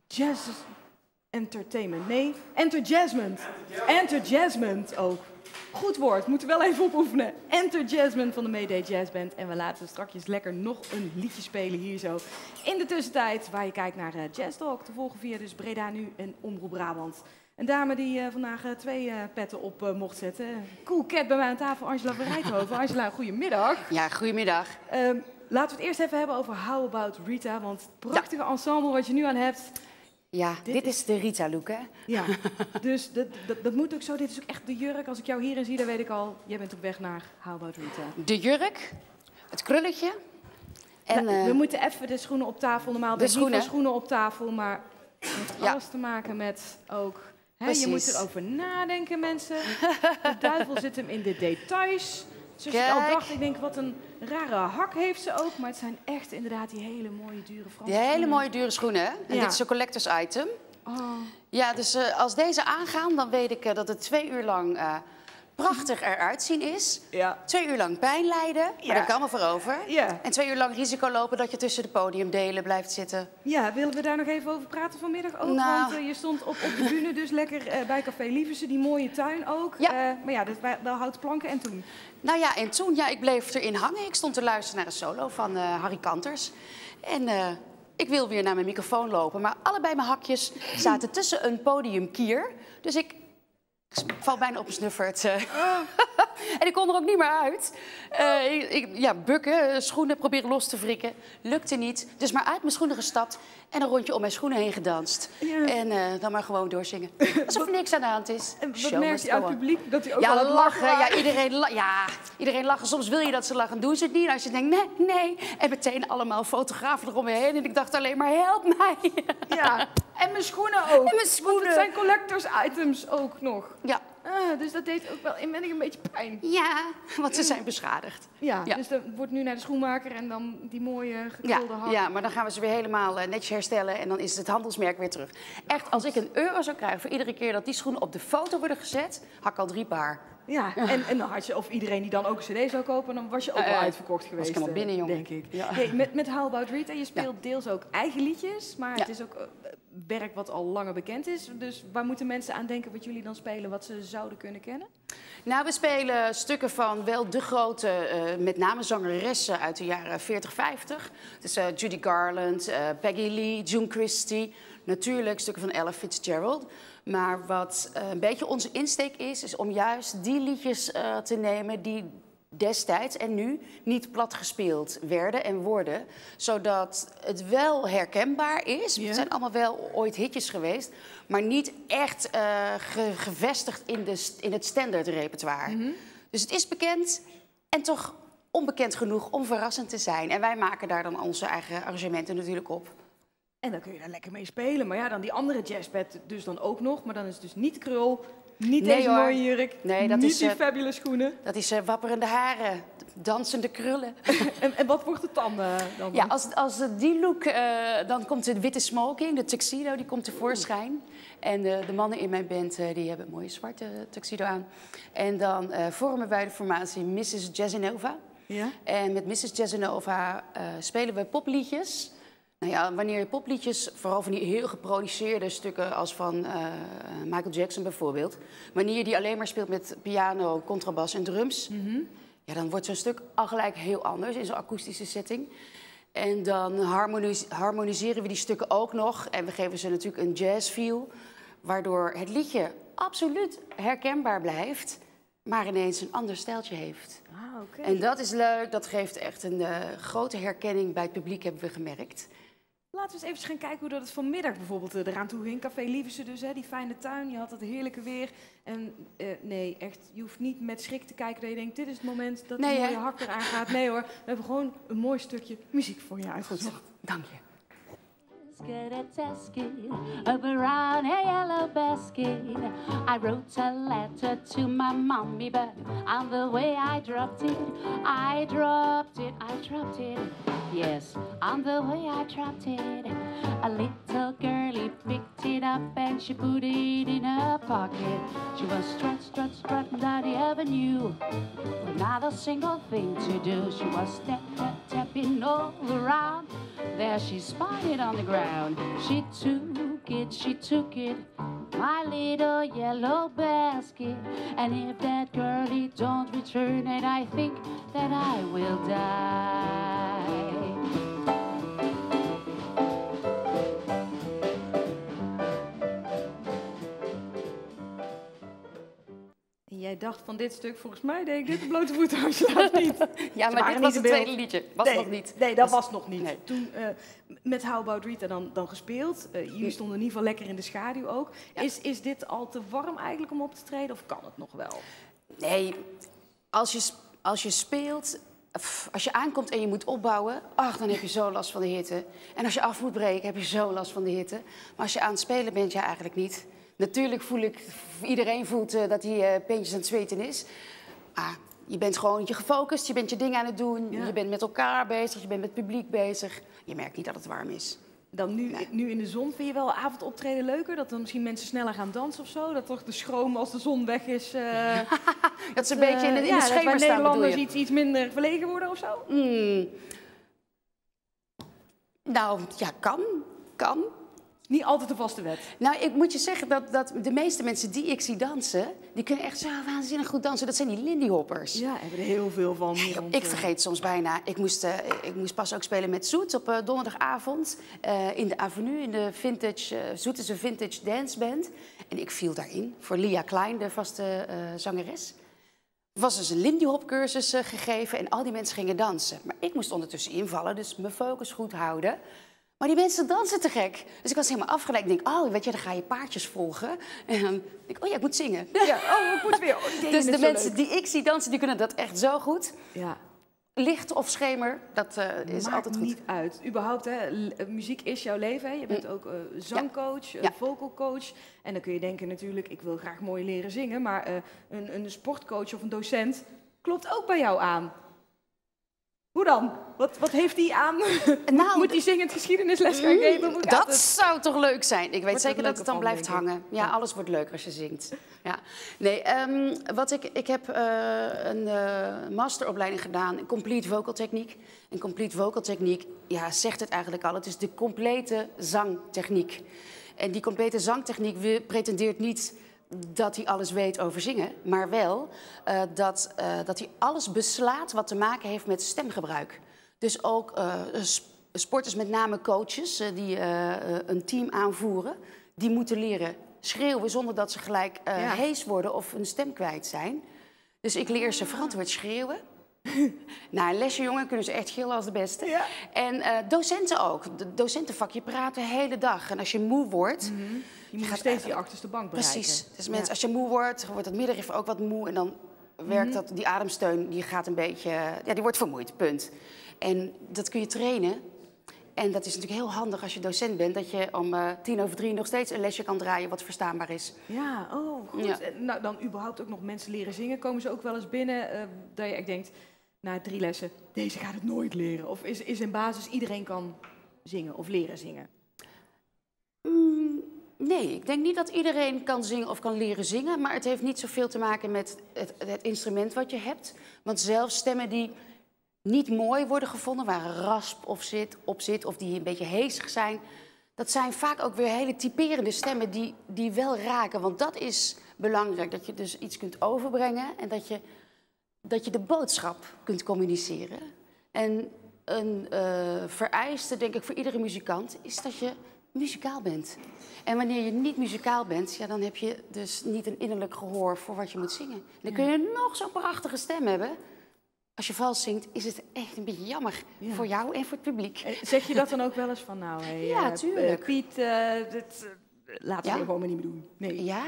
Jazz Entertainment. Nee, Enterjazzment. Enterjazzment ook. Goed woord, moeten we wel even oefenen. Enterjazzment van de Mayday Jazz Band. En we laten straks lekker nog een liedje spelen hier zo. In de tussentijd, waar je kijkt naar uh, Jazz Talk, te volgen via dus Breda Nu en Omroep Brabant. Een dame die uh, vandaag uh, twee petten op mocht zetten. Cool cat bij mij aan tafel, Angela van Rijthoven. Angela, goedemiddag. Ja, goedemiddag. Ehm, laten we het eerst even hebben over How About Rita. Want het prachtige ja. ensemble wat je nu aan hebt. Ja, dit, dit is de Rita-look, hè? Ja, dus dat, dat, dat, moet ook zo. Dit is ook echt de jurk. Als ik jou hierin zie, dan weet ik al, jij bent op weg naar How About Rita. De jurk, het krulletje. En, nou, we uh, moeten even de schoenen op tafel. Normaal de schoenen. schoenen op tafel, maar het heeft ja. alles te maken met ook... Hè, je moet erover nadenken, mensen. De duivel zit hem in de details. Dus ik al dacht, ik denk, wat een rare hak heeft ze ook. Maar het zijn echt inderdaad die hele mooie, dure Franse Die hele mooie, dure schoenen, hè? En Ja. dit is een collectors item. Oh. Ja, dus eh, als deze aangaan, dan weet ik eh, dat het twee uur lang eh, prachtig eruit zien is. Ja. Twee uur lang pijn lijden, maar Ja. daar kan we voor over. Ja. En twee uur lang risico lopen dat je tussen de podiumdelen blijft zitten. Ja, willen we daar nog even over praten vanmiddag ook? Nou. Want eh, je stond op, op de bühne dus lekker eh, bij Café Lieversen, die mooie tuin ook. Ja. maar ja, dat wel houten planken en toen? Nou ja, en toen, ja, ik bleef erin hangen. Ik stond te luisteren naar een solo van eh, Harry Kanters. En eh, ik wil weer naar mijn microfoon lopen, maar allebei mijn hakjes zaten tussen een podiumkier. Dus ik val bijna op een snuffert. eh. en ik kon er ook niet meer uit. Eh, ik, ik- ja, bukken, eh, schoenen proberen los te wrikken. Lukte niet. Dus maar uit mijn schoenen gestapt en een rondje om mijn schoenen heen gedanst. En eh, dan maar gewoon doorzingen. Alsof er niks aan de hand is. Wat merk je aan het publiek? Dat die ook ja, lachen. lachen Ja, iedereen, la- ja, iedereen lachen. Soms wil je dat ze lachen, doen ze het niet. En als je denkt, nee, nee. En meteen allemaal fotografen eromheen. En ik dacht alleen maar, help mij. Ja, en mijn schoenen ook. En mijn schoenen. Want het zijn collectors items ook nog. Ja. Ah, dus dat deed ook wel inwendig een beetje pijn. Ja, want ze zijn beschadigd. Ja, Ja. dus dat wordt nu naar de schoenmaker en dan die mooie Ja, gekrulde hak. ja, maar dan gaan we ze weer helemaal eh, netjes herstellen en dan is het handelsmerk weer terug. Echt, als ik een euro zou krijgen voor iedere keer dat die schoenen op de foto worden gezet, had ik al drie paar. Ja, en, en dan had je, of iedereen die dan ook een cd zou kopen, dan was je ook Eh, wel eh, uitverkocht was geweest. ik helemaal eh, binnen, jongen. Denk ik. Ja. Hey, met, met How About Rita, je speelt deels ook eigen liedjes, maar het is ook eh, werk wat al langer bekend is. Dus waar moeten mensen aan denken wat jullie dan spelen, wat ze zouden kunnen kennen? Nou, we spelen stukken van wel de grote, eh, met name zangeressen uit de jaren 40, 50. Dus eh, Judy Garland, eh, Peggy Lee, June Christie. Natuurlijk stukken van Ella Fitzgerald. Maar wat eh, een beetje onze insteek is, is om juist die liedjes eh, te nemen die destijds en nu niet plat gespeeld werden en worden. Zodat het wel herkenbaar is. Het zijn allemaal wel ooit hitjes geweest. Maar niet echt eh, ge- gevestigd in, de, in het standaard repertoire. Dus het is bekend en toch onbekend genoeg om verrassend te zijn. En wij maken daar dan onze eigen arrangementen natuurlijk op. En dan kun je daar lekker mee spelen. Maar ja, dan die andere jazzbed dus dan ook nog. Maar dan is het dus niet krul, niet Nee, deze hoor. mooie jurk, Nee, dat niet is, die eh, fabulous schoenen. Dat is eh, wapperende haren, dansende krullen. en, en wat wordt het dan? eh, dan? Ja, als, als die look, dan komt de witte smoking, de tuxedo, die komt tevoorschijn. En de, de mannen in mijn band, die hebben een mooie zwarte tuxedo aan. En dan vormen wij de formatie Mrs. Jazzanova. Ja? En met Mrs. Jazzanova eh, spelen we popliedjes. Nou ja, wanneer je popliedjes, vooral van die heel geproduceerde stukken als van eh, Michael Jackson bijvoorbeeld, wanneer je die alleen maar speelt met piano, contrabas en drums, ja, dan wordt zo'n stuk al gelijk heel anders in zo'n akoestische setting. En dan harmonis- harmoniseren we die stukken ook nog en we geven ze natuurlijk een jazz feel, waardoor het liedje absoluut herkenbaar blijft, maar ineens een ander stijltje heeft. Ah, oké. En dat is leuk, dat geeft echt een eh, grote herkenning bij het publiek, hebben we gemerkt. Laten we eens even gaan kijken hoe dat het vanmiddag bijvoorbeeld eh, eraan toe ging. Café Lieversen dus, hè, die fijne tuin. Je had dat heerlijke weer. En eh, nee, echt, je hoeft niet met schrik te kijken dat je denkt... dit is het moment dat Nee, die hè? mooie hak eraan gaat. Nee hoor, we hebben gewoon een mooi stukje muziek voor je uitgezocht. Dank je. A a brown and yellow basket. I wrote a letter to my mommy, but on the way I dropped it, I dropped it, I dropped it. Yes, on the way I dropped it. A little girlie picked it up and she put it in her pocket. She was strut, strut, strutting down the avenue with not a single thing to do. She was step, tapping all around. There she spied it on the ground. She took it, she took it, my little yellow basket. And if that girlie don't return it, I think that I will die. Jij dacht van dit stuk, volgens mij deed ik dit op blote voeten als je dat niet. Ja, maar dit was het tweede liedje. Was nee, nog niet. Nee, dat Was- was nog niet. Nee. Toen eh, met How About Rita dan, dan gespeeld. Eh, jullie stonden in ieder geval lekker in de schaduw ook. Is, is dit al te warm eigenlijk om op te treden of kan het nog wel? Nee, als je, als je speelt, als je aankomt en je moet opbouwen, ach, dan heb je zo last van de hitte. En als je af moet breken, heb je zo last van de hitte. Maar als je aan het spelen bent, ja, eigenlijk niet. Natuurlijk voel ik, iedereen voelt eh, dat hij eh peentjes aan het zweten is. Maar je bent gewoon je gefocust, je bent je ding aan het doen. Je bent met elkaar bezig, je bent met het publiek bezig. Je merkt niet dat het warm is. Dan nu, nu in de zon, vind je wel avondoptreden leuker? Dat dan misschien mensen sneller gaan dansen of zo? Dat toch de schroom als de zon weg is... eh, Dat ze een beetje in de, in ja, de schemer staan, Nederlanders iets, iets minder verlegen worden of zo? Hmm. Nou, ja, kan. Kan. Niet altijd de vaste wet. Nou, ik moet je zeggen dat, dat de meeste mensen die ik zie dansen... die kunnen echt zo waanzinnig goed dansen. Dat zijn die Lindy Hoppers. Ja, hebben er heel veel van. Ik vergeet soms bijna. Ik moest, eh, ik moest pas ook spelen met Zoet op eh, donderdagavond. eh, in de Avenue, in de vintage... Zoet is een vintage danceband. En ik viel daarin voor Lia Klein, de vaste zangeres. Er was dus een Lindy Hop cursus gegeven en al die mensen gingen dansen. Maar ik moest ondertussen invallen, dus mijn focus goed houden. Maar die mensen dansen te gek. Dus ik was helemaal afgeleid. Ik denk, oh, weet je, dan ga je paardjes volgen. En dan denk ik, oh ja, ik moet zingen. Ja, oh, ik moet weer. Oh, dus de mensen leuk. die ik zie dansen, die kunnen dat echt zo goed. Ja. Licht of schemer, dat eh, is Maakt altijd goed. niet uit. Überhaupt, hè, eh, muziek is jouw leven. Hè? Je bent ook eh, zangcoach, vocalcoach. En dan kun je denken natuurlijk, ik wil graag mooi leren zingen. Maar een, een sportcoach of een docent klopt ook bij jou aan. Hoe dan? Wat, wat heeft die aan? Nou, moet die zingend geschiedenisles gaan geven? Hoe gaat Dat het? zou toch leuk zijn? Ik weet Wordt zeker er dat het dan blijft hangen. Ja, alles wordt leuker als je zingt. Ja. Nee, ehm, wat ik, ik heb eh, een eh, masteropleiding gedaan in complete vocal techniek. En complete vocal techniek, ja, zegt het eigenlijk al. Het is de complete zangtechniek. En die complete zangtechniek pretendeert niet dat hij alles weet over zingen, maar wel eh, dat, eh, dat hij alles beslaat wat te maken heeft met stemgebruik. Dus ook eh, sp- sporters, met name coaches, die een team aanvoeren, die moeten leren schreeuwen zonder dat ze gelijk Ja. hees worden of hun stem kwijt zijn. Dus ik leer ze verantwoord schreeuwen. Na een lesje, jongen, kunnen ze echt gillen als de beste. En docenten ook. De docentenvak, je praat de hele dag. En als je moe wordt... Je moet steeds die achterste bank bereiken. Precies. Dus Ja. mensen, als je moe wordt, wordt het middenrif ook wat moe. En dan werkt Mhm. dat, die ademsteun, die gaat een beetje... Ja, die wordt vermoeid, punt. En dat kun je trainen. En dat is natuurlijk heel handig als je docent bent... dat je om eh, tien over drie nog steeds een lesje kan draaien wat verstaanbaar is. Ja, oh, goed. Ja. En Nou, dan überhaupt ook nog mensen leren zingen. Komen ze ook wel eens binnen eh, dat je echt denkt, na drie lessen, deze gaat het nooit leren? Of is, is in basis iedereen kan zingen of leren zingen? Nee, ik denk niet dat iedereen kan zingen of kan leren zingen. Maar het heeft niet zoveel te maken met het, het instrument wat je hebt. Want zelfs stemmen die niet mooi worden gevonden, waar een rasp of zit, op zit of die een beetje heesig zijn. Dat zijn vaak ook weer hele typerende stemmen die, die wel raken. Want dat is belangrijk, dat je dus iets kunt overbrengen en dat je, dat je de boodschap kunt communiceren. En een eh, vereiste, denk ik, voor iedere muzikant is dat je muzikaal bent. En wanneer je niet muzikaal bent, ja, dan heb je dus niet een innerlijk gehoor voor wat je moet zingen. Dan kun je nog zo'n prachtige stem hebben. Als je vals zingt, is het echt een beetje jammer voor jou en voor het publiek. Eh, Zeg je dat dan ook wel eens van, nou, hey, Ja, eh, tuurlijk. Piet, eh, dit, eh, laten we Ja. gewoon maar niet meer doen. Nee. Ja.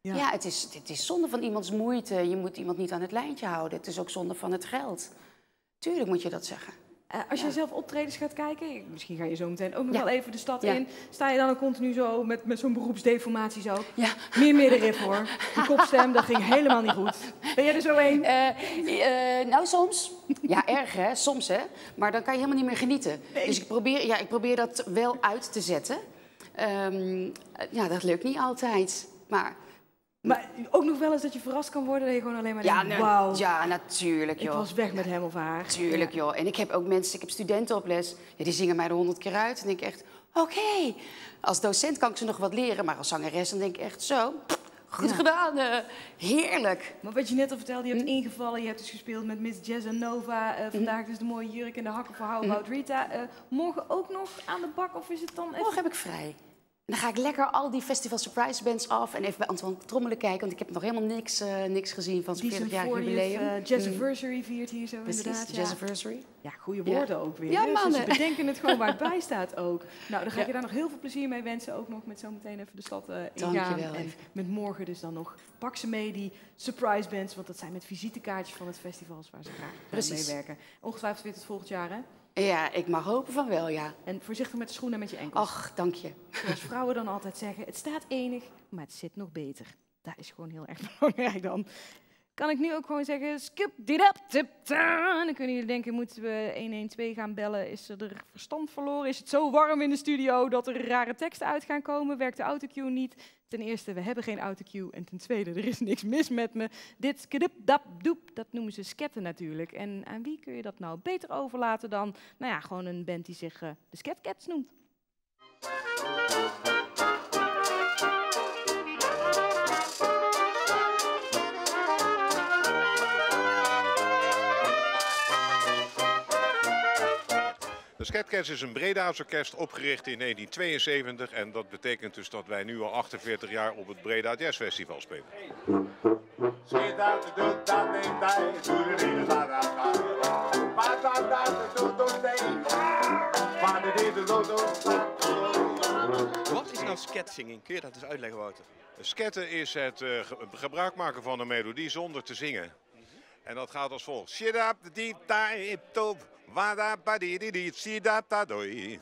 Ja. Ja, het, is, het is zonde van iemands moeite. Je moet iemand niet aan het lijntje houden. Het is ook zonde van het geld. Tuurlijk moet je dat zeggen. Eh, als je zelf optredens gaat kijken, misschien ga je zo meteen ook nog Ja. wel even de stad Ja. in. Sta je dan ook continu zo met, met zo'n beroepsdeformatie zo? Ja. Meer middenrif hoor. Die kopstem, dat ging helemaal niet goed. Ben jij er zo een? Eh, eh, nou, soms. Ja, erg hè, soms hè. Maar dan kan je helemaal niet meer genieten. Dus ik probeer, ja, ik probeer dat wel uit te zetten. Ehm, eh, ja, dat lukt niet altijd. Maar Maar ook nog wel eens dat je verrast kan worden, dat je gewoon alleen maar Ja, denkt, nou, wauw. ja, natuurlijk, Ik joh. was weg met hem of haar. Tuurlijk, Ja. joh. En ik heb ook mensen, ik heb studenten op les, ja, die zingen mij er honderd keer uit. En denk ik echt, oké. Als docent kan ik ze nog wat leren, maar als zangeres dan denk ik echt zo, goed gedaan, eh, heerlijk. Maar wat je net al vertelde, je hebt ingevallen, je hebt dus gespeeld met Miss Jazz en Nova. eh, vandaag dus de mooie jurk en de hakken voor How About Rita. Eh, morgen ook nog aan de bak of is het dan even... Morgen heb ik vrij. En dan ga ik lekker al die festival surprise bands af en even bij Antoine Trommelen kijken, want ik heb nog helemaal niks, eh, niks gezien van zijn Die zijn 40-jarig voor je jubileum. uh, Jazziversary viert hier zo Precies, inderdaad. ja. Jazziversary. Ja, goede Ja. woorden ook weer. Ja, hè? Dus mannen. Ze bedenken het gewoon waar het bij staat ook. Nou, dan ga ik Ja. je daar nog heel veel plezier mee wensen. Ook nog met zometeen even de stad eh Dank je ingaan. wel, En met morgen dus dan nog, pak ze mee die surprise bands. Want dat zijn met visitekaartjes van het festivals waar ze graag gaan Precies. meewerken. Ongetwijfeld weer tot volgend jaar, hè? Ja, ik mag hopen van wel, ja. En voorzichtig met de schoenen en met je enkels. Ach, dank je. Zoals vrouwen dan altijd zeggen, het staat enig, maar het zit nog beter. Dat is gewoon heel erg belangrijk dan. Kan ik nu ook gewoon zeggen, skip dit up, tip. Dan kunnen jullie denken, moeten we 112 gaan bellen? Is er verstand verloren? Is het zo warm in de studio dat er rare teksten uit gaan komen? Werkt de autocue niet? Ten eerste, we hebben geen autocue. En ten tweede, er is niks mis met me. Dit skidip dap doep, dat noemen ze sketten natuurlijk. En aan wie kun je dat nou beter overlaten dan, nou ja, gewoon een band die zich eh, de Scatcats noemt? Scatcats is een Breda's orkest opgericht in 1972 en dat betekent dus dat wij nu al 48 jaar op het Breda Jazz Festival spelen. Wat is nou scatsinging? Kun je dat eens uitleggen, Wouter? Sketten is het eh, ge- gebruik maken van een melodie zonder te zingen. En dat gaat als volgt. Shidap, di, da, ip, top. Wada, ba, di, di, di, shidap, da, doi.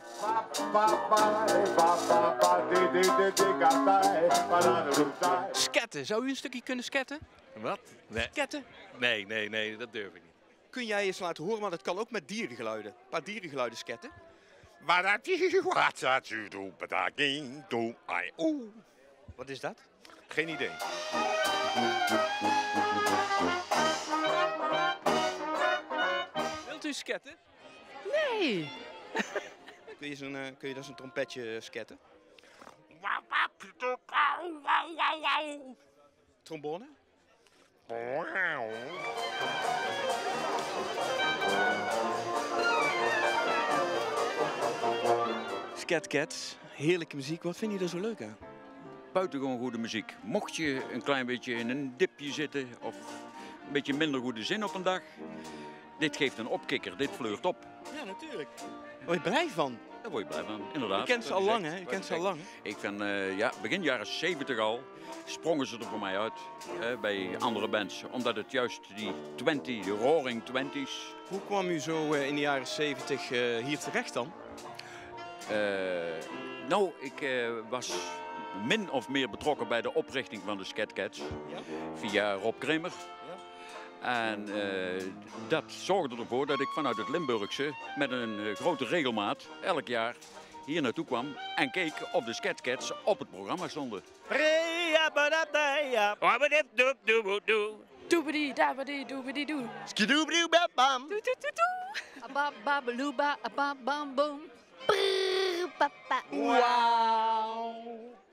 Sketten. Zou u een stukje kunnen sketten? Wat? Nee. Sketten? Nee, nee, nee, dat durf ik niet. Kun jij eens laten horen, maar dat kan ook met dierengeluiden. Een paar dierengeluiden sketten. Wat is dat? Geen idee. Wilt u sketten? Nee. Kun je, zo'n, eh, kun je dat zo'n trompetje sketten? Trombone? Scatcats, heerlijke muziek. Wat vind je er zo leuk aan? buitengewoon goede muziek. Mocht je een klein beetje in een dipje zitten of een beetje minder goede zin op een dag, dit geeft een opkikker, dit fleurt op. Ja, natuurlijk. Word je blij van? Daar word je blij van, inderdaad. Je kent ze al lang, hè? Je kent ze al lang, Ik ben, eh, ja, begin jaren 70 al, sprongen ze er voor mij uit bij andere bands. Omdat het juist die 20, die roaring 20s, Hoe kwam u zo eh, in de jaren 70 eh, hier terecht dan? Nou, ik was min of meer betrokken bij de oprichting van de Scatcats. Via Rob Kramer. En eh, dat zorgde ervoor dat ik vanuit het Limburgse met een eh, grote regelmaat elk jaar hier naartoe kwam en keek of de Scatcats op het programma stonden. Doobity dabity doobity doo. Skidoobidoo bam bam. Doe doe doe doe. Abababaloeba ababam boom. Wauw.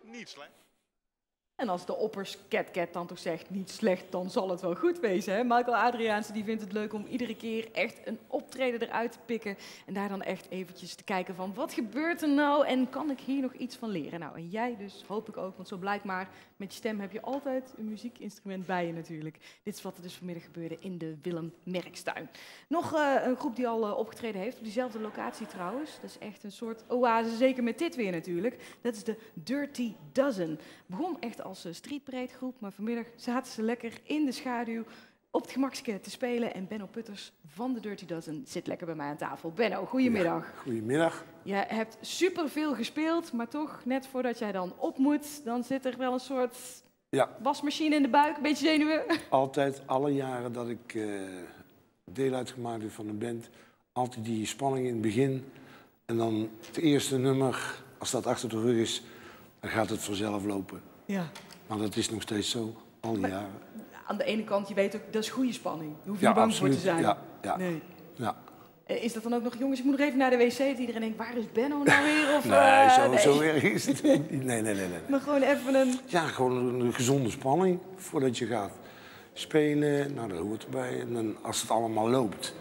Niet slecht. En als de oppers Cat Cat dan toch zegt niet slecht, dan zal het wel goed wezen. Hè? Michael Adriaanse die vindt het leuk om iedere keer echt een optreden eruit te pikken. En daar dan echt eventjes te kijken van wat gebeurt er nou en kan ik hier nog iets van leren? Nou, en jij dus hoop ik ook, want zo blijkt maar, met je stem heb je altijd een muziekinstrument bij je natuurlijk. Dit is wat er dus vanmiddag gebeurde in de Willem Merkstuin. Nog eh, een groep die al eh, opgetreden heeft, op diezelfde locatie trouwens. Dat is echt een soort oase, zeker met dit weer natuurlijk. Dat is de Dirty Dozen. Begon echt als uh, streetparade groep, maar vanmiddag zaten ze lekker in de schaduw op het gemakske te spelen. En Benno Putters van de Dirty Dozen zit lekker bij mij aan tafel. Benno, goedemiddag. Goedemiddag. Je hebt superveel gespeeld, maar toch, net voordat jij dan op moet, dan zit er wel een soort Ja, wasmachine in de buik, een beetje zenuwen. altijd, alle jaren dat ik eh, deel uitgemaakt heb van een band, altijd die spanning in het begin. En dan het eerste nummer, als dat achter de rug is, dan gaat het vanzelf lopen. Ja. Maar dat is nog steeds zo, al die jaren. Aan de ene kant, je weet ook, dat is goede spanning. Daar hoef je Ja, niet bang absoluut. voor te zijn. Ja, ja. Nee. Ja. Eh, Is dat dan ook nog, jongens, ik moet nog even naar de wc. Dat iedereen denkt, waar is Benno nou weer? Of, Nee, eh, zo, nee. zo erg is het niet. Nee, nee, nee, nee. Maar gewoon even een... Ja, gewoon een gezonde spanning voordat je gaat spelen. Nou, dat hoort erbij. En dan, als het allemaal loopt,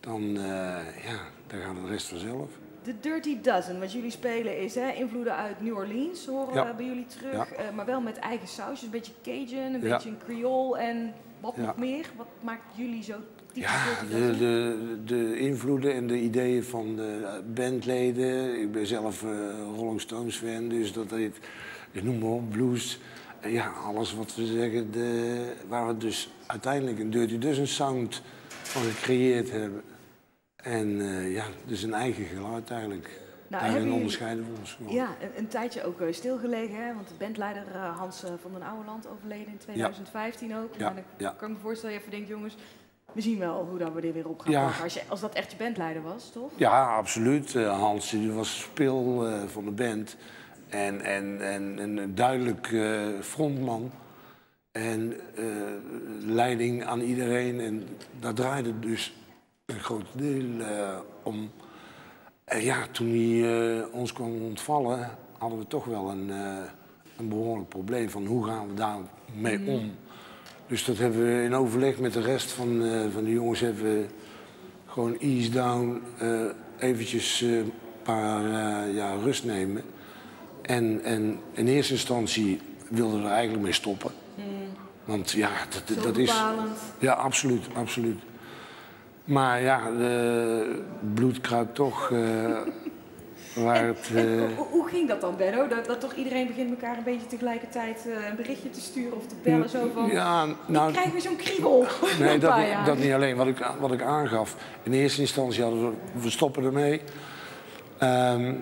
dan, eh, ja, dan gaat de rest vanzelf. De Dirty Dozen, wat jullie spelen is hè, invloeden uit New Orleans, horen Ja. we bij jullie terug. Ja. Eh, maar wel met eigen sausjes, een beetje Cajun, een Ja. beetje een Creole en wat nog meer? Wat maakt jullie zo typisch Ja, de, de, de invloeden en de ideeën van de bandleden. Ik ben zelf eh, Rolling Stones fan, dus dat heet, ik noem maar op, blues. En ja, alles wat we zeggen, de, waar we dus uiteindelijk een Dirty Dozen sound van gecreëerd hebben. En eh, ja, dus een eigen geluid eigenlijk. Nou, Daarin onderscheiden we ons gewoon. Ja, een, een tijdje ook eh, stilgelegen, hè? want de bandleider eh, Hans van den Ouweland overleden in 2015 ook. Ja, Nou, dan ja. kan ik me voorstellen, je even denkt, jongens, we zien wel hoe dat we dit weer op gaan Ja. Als, je, als dat echt je bandleider was, toch? Ja, absoluut. Hans die was speel van de band. En, en, en, en een duidelijk frontman. En leiding aan iedereen. En daar draaide dus een groot deel eh, om. En ja, toen hij eh, ons kwam ontvallen, hadden we toch wel een, eh, een behoorlijk probleem van hoe gaan we daarmee Mm. om. Dus dat hebben we in overleg met de rest van, eh, van de jongens hebben we gewoon ease down, eh, eventjes eh, een paar eh, ja, rust nemen. En, en in eerste instantie wilden we er eigenlijk mee stoppen. Want ja, dat, dat is... Ja, absoluut, absoluut. Maar ja, de bloed kruipt toch eh, waar het... eh, Hoe, hoe ging dat dan, Benno? Dat, dat toch iedereen begint elkaar een beetje tegelijkertijd eh, een berichtje te sturen of te bellen, zo van... Ja, nou- ik krijg weer zo'n kriebel. Nee, dat, dat niet alleen. Wat ik, wat ik aangaf. In eerste instantie hadden we, we stoppen ermee. Ehm,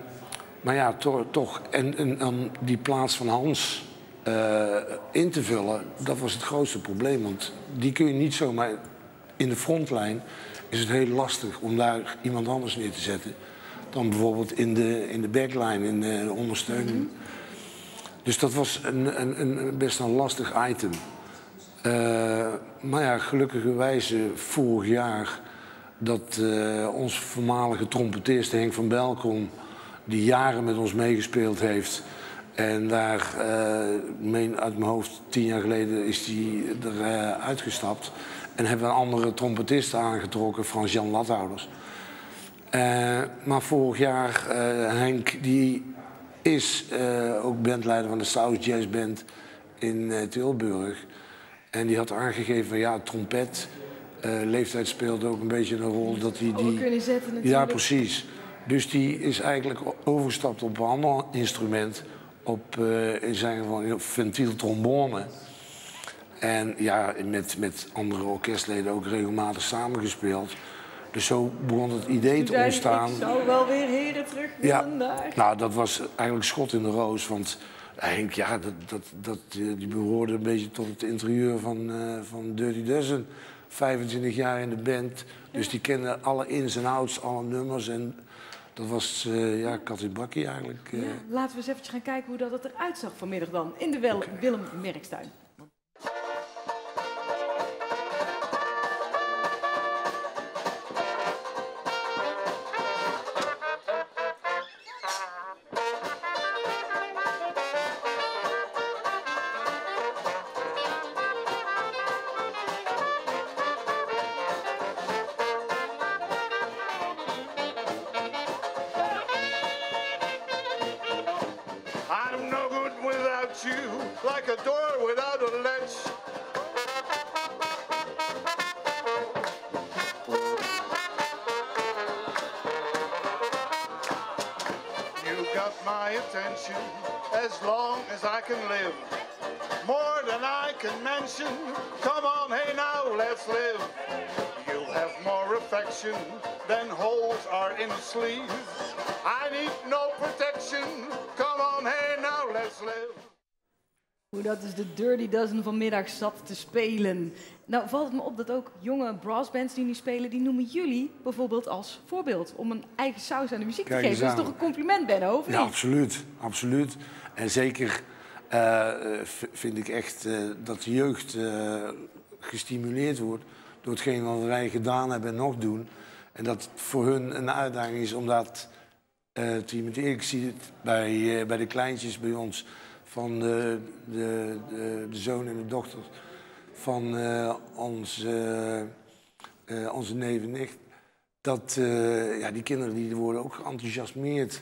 maar ja, toch. toch en, en, en die plaats van Hans in te vullen, dat was het grootste probleem. Want die kun je niet zomaar in de frontlijn. Is het heel lastig om daar iemand anders neer te zetten. Dan bijvoorbeeld in de, in de backline, in de ondersteuning. Dus dat was een, een, een, best een lastig item. Eh, maar ja, gelukkigerwijze vorig jaar dat eh onze voormalige trompetist Henk van Belkom, die jaren met ons meegespeeld heeft. En daar, eh, meen uit mijn hoofd, tien jaar geleden is hij er eh, uitgestapt. En hebben we een andere trompetist aangetrokken, Frans-Jan Lathouders. Eh, maar vorig jaar, eh, Henk, die is eh, ook bandleider van de South Jazz Band in Tilburg. En die had aangegeven van ja, trompet, leeftijd speelt ook een beetje een rol. Dat hij die... kunnen zetten Ja, natuurlijk. precies. Dus die is eigenlijk overgestapt op een ander instrument. Op, in zijn geval, op ventieltrombone. En ja, met, met andere orkestleden ook regelmatig samengespeeld. Dus zo begon het idee te ontstaan. Ik zou wel weer heren terug Ja, naar. nou, dat was eigenlijk schot in de roos. Want Henk, ja, dat, dat, dat, eh, die behoorde een beetje tot het interieur van, eh, van Dirty Dozen. 25 jaar in de band. Dus die kende alle ins en outs, alle nummers. En dat was, eh, ja, kat in bakkie eigenlijk. eh. Ja, laten we eens eventjes gaan kijken hoe dat het eruit zag vanmiddag dan. In de Wel- Willem Merkstuin. Are in a sleeve. I need no protection. Come on, hey now, let's live. Hoe dat is de Dirty Dozen vanmiddag zat te spelen. Nou valt het me op dat ook jonge brassbands die nu spelen, die noemen jullie bijvoorbeeld als voorbeeld. Om een eigen saus aan de muziek Kijk te geven. Dat is toch een compliment, Benno, of Ja, niet? absoluut, absoluut. En zeker eh, vind ik echt eh, dat de jeugd eh, gestimuleerd wordt door hetgeen wat wij gedaan hebben en nog doen. En dat voor hun een uitdaging is om dat te imiteren. Ik zie het bij, eh, bij de kleintjes bij ons van de, de, de, de zoon en de dochter van eh, eh, onze neef en nicht. Dat ja, die kinderen die worden ook geenthousiasmeerd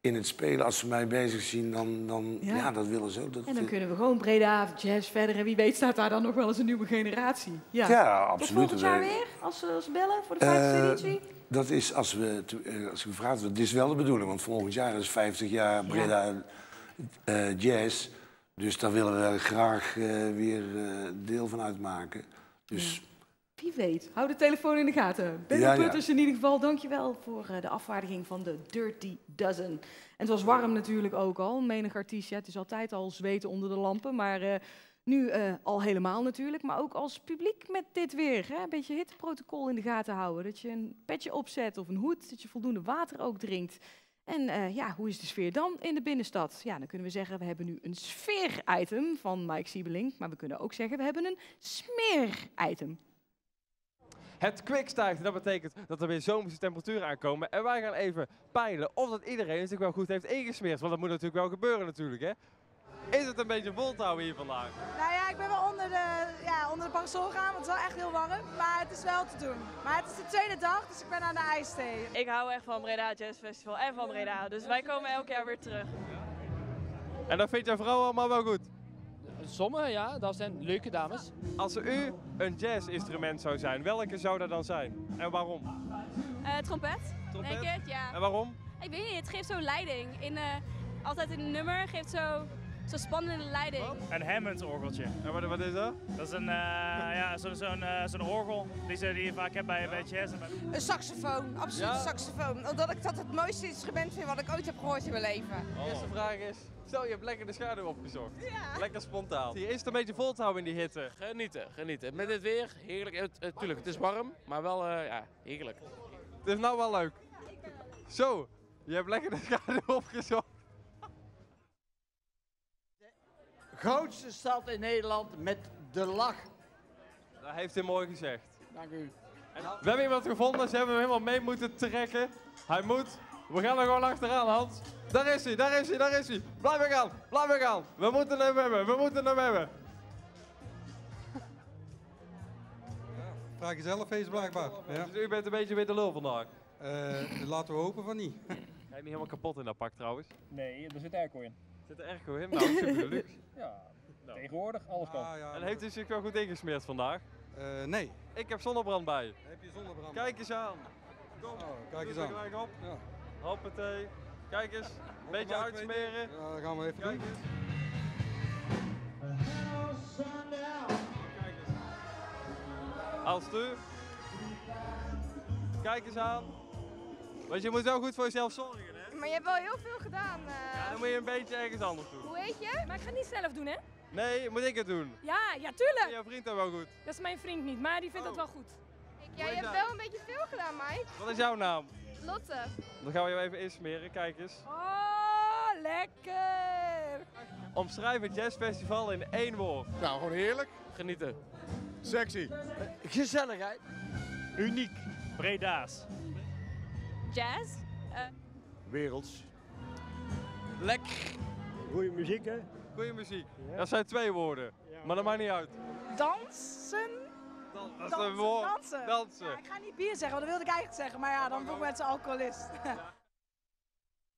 in het spelen. Als ze mij bezig zien, dan, dan Ja. ja. dat willen ze ook. Dat, En dan kunnen we gewoon Breda, Jazz verder. En wie weet staat daar dan nog wel eens een nieuwe generatie. Ja, Ja, Tot absoluut. volgend jaar We- weer, als ze, als ze bellen voor de 50 Eh, editie. dat is als we, eh, als gevraagd. Dit is wel de bedoeling, want volgend jaar is 50 jaar Breda eh, Jazz. Dus daar willen we graag eh, weer eh, deel van uitmaken. Dus Wie weet. Hou de telefoon in de gaten. Benno Ja, ja. Putters in ieder geval, dankjewel voor eh, de afvaardiging van de Dirty Dozen. En het was warm natuurlijk ook al. Menig artiest, ja, het is altijd al zweten onder de lampen. Maar eh, nu eh, al helemaal natuurlijk. Maar ook als publiek met dit weer. Hè? Een beetje hitteprotocol in de gaten houden. Dat je een petje opzet of een hoed. Dat je voldoende water ook drinkt. En ja, hoe is de sfeer dan in de binnenstad? Ja, dan kunnen we zeggen, we hebben nu een sfeer-item van Mike Siebelink. Maar we kunnen ook zeggen, we hebben een smeer-item. Het kwik stijgt en dat betekent dat er weer zomerse temperaturen aankomen. En wij gaan even peilen of dat iedereen het natuurlijk wel goed heeft ingesmeerd. Want dat moet natuurlijk wel gebeuren natuurlijk, hè? Is het een beetje vol te houden hier vandaag? Nou ja, ik ben wel onder de, ja, onder de parasol gegaan, want het is wel echt heel warm. Maar het is wel te doen. Maar het is de tweede dag, dus ik ben aan de ijsthee. Ik hou echt van Breda Jazz Festival en van Breda. Dus wij komen elk jaar weer terug. En dat vindt jouw vrouw allemaal wel goed? Sommigen, ja, dat zijn leuke dames. Als er u een jazzinstrument zou zijn, welke zou dat dan zijn? En waarom? Eh, trompet, Trompet? denk ik, ja. En waarom? Ik weet niet, het geeft zo leiding. In, eh, altijd in een nummer geeft zo, zo spannende leiding. Een Hammond-orgeltje. En wat, wat is dat? Dat is een, eh, ja, zo'n zo'n eh, zo'n orgel die, ze, die je vaak hebt bij, bij jazz. En bij... Een saxofoon, absoluut een saxofoon. Omdat ik dat het mooiste instrument vind wat ik ooit heb gehoord in mijn leven. De eerste vraag is, stel je hebt lekker de schaduw opgezocht. Lekker spontaan. Hier is het een beetje vol te houden in die hitte. Genieten, genieten. Met dit weer, heerlijk. Het, het, tuurlijk, het is warm, maar wel, eh, ja, heerlijk. Het is nou wel leuk. Zo, je hebt lekker de schaduw opgezocht. Grootste stad in Nederland met de lach. Dat heeft hij mooi gezegd. Dank u. We hebben iemand gevonden, ze hebben hem helemaal mee moeten trekken. Hij moet. We gaan er gewoon achteraan, Hans. Daar is hij, daar is hij, daar is hij. Blijf gaan, blijf gaan. We moeten hem hebben, we moeten hem hebben. Vraag je zelf eens blijkbaar. Ja. Dus u bent een beetje weer de lul vandaag. Eh, laten we hopen van niet. Ga je niet helemaal kapot in dat pak trouwens? Nee, er zit airco in. Zit er airco in? Nou, super luxe. Ja, tegenwoordig alles kan. En heeft u zich wel goed ingesmeerd vandaag? Eh, nee. Ik heb zonnebrand bij. Heb je zonnebrand? Kijk eens aan. Kom, kijk eens doe aan. gelijk op. Ja. Hoppatee. Kijk eens, een beetje uitsmeren. Ja, dat gaan we even Kijk doen. eens. Als u. Kijk eens aan. Want je moet wel goed voor jezelf zorgen? Maar je hebt wel heel veel gedaan. eh. Ja, dan moet je een beetje ergens anders doen. Hoe heet je? Maar ik ga het niet zelf doen, hè? Nee, moet ik het doen? Ja, ja, tuurlijk. Jouw vriend dat wel goed. Dat is mijn vriend niet, maar die vindt dat wel goed. Ja, je hebt wel een beetje veel gedaan, Mike. Wat is jouw naam? Lotte. Dan gaan we jou even insmeren, kijk eens. Oh, lekker. Omschrijf het jazzfestival in één woord. Nou, gewoon heerlijk. Genieten. Sexy. Gezelligheid. Uniek. Breda's. Jazz? Werelds. Lekker. Goeie muziek, hè? Goeie muziek. Dat zijn twee woorden. Maar dat maakt niet uit. Dansen. Dat is Dansen, een woord. dansen. Dansen. Ja, ik ga niet bier zeggen, want dat wilde ik eigenlijk zeggen. Maar ja, dan voel ik me met z'n alcoholist.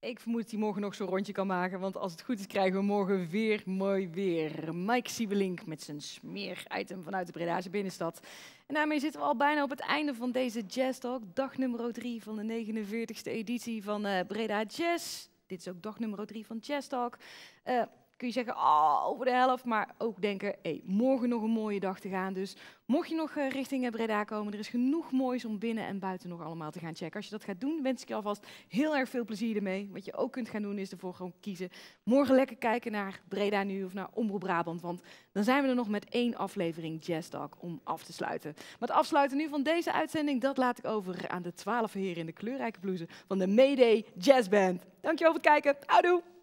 Ik vermoed dat hij morgen nog zo'n rondje kan maken, want als het goed is krijgen we morgen weer mooi weer. Mike Siebelink met zijn smeer-item vanuit de Bredase binnenstad. En daarmee zitten we al bijna op het einde van deze Jazz Talk, dag nummer 3 van de 49ste editie van eh, Breda Jazz. Dit is ook dag nummer 3 van Jazz Talk. Eh, kun je zeggen, oh, over de helft, maar ook denken, hey, morgen nog een mooie dag te gaan. Dus mocht je nog eh, richting Breda komen, er is genoeg moois om binnen en buiten nog allemaal te gaan checken. Als je dat gaat doen, wens ik je alvast heel erg veel plezier ermee. Wat je ook kunt gaan doen, is ervoor gewoon kiezen. Morgen lekker kijken naar Breda nu of naar Omroep Brabant, want dan zijn we er nog met één aflevering Jazz Talk om af te sluiten. Maar het afsluiten nu van deze uitzending, dat laat ik over aan de twaalf heren in de kleurrijke blouse van de Mayday Jazz Band. Dankjewel voor het kijken. Houdoe!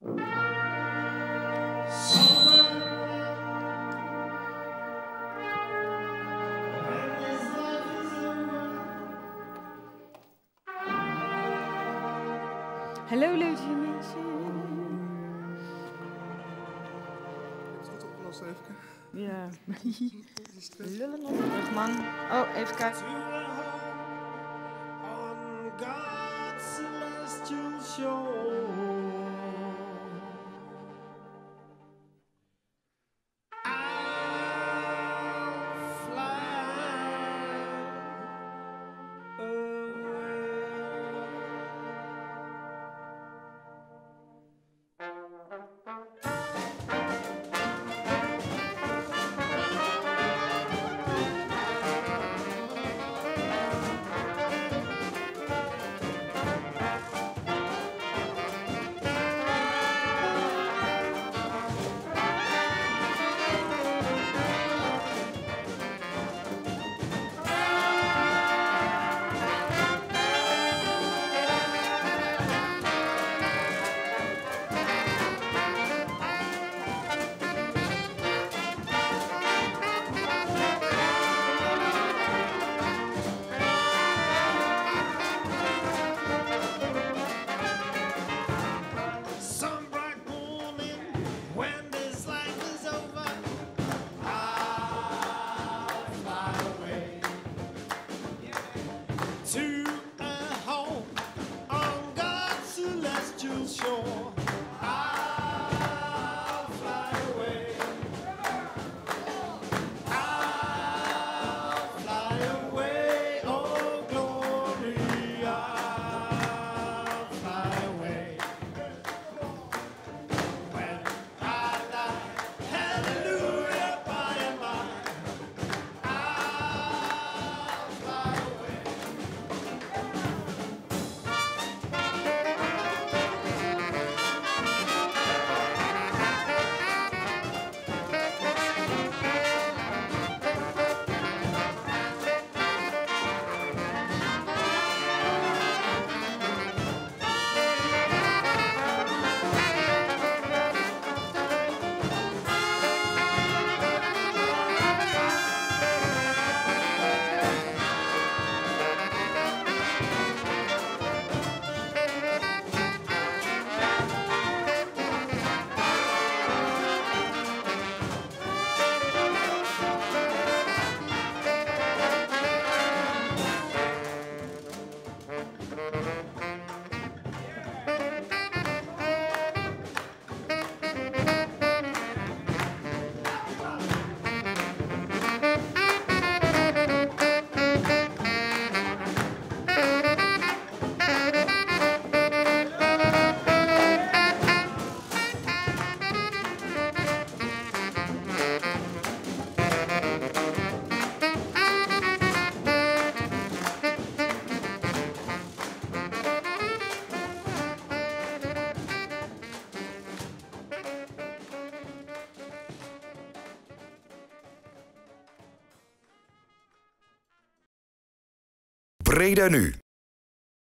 Hallo leuke mensen. Het opgelost even. Ja. Lullen op de man. Oh, even kijken. Breda nu.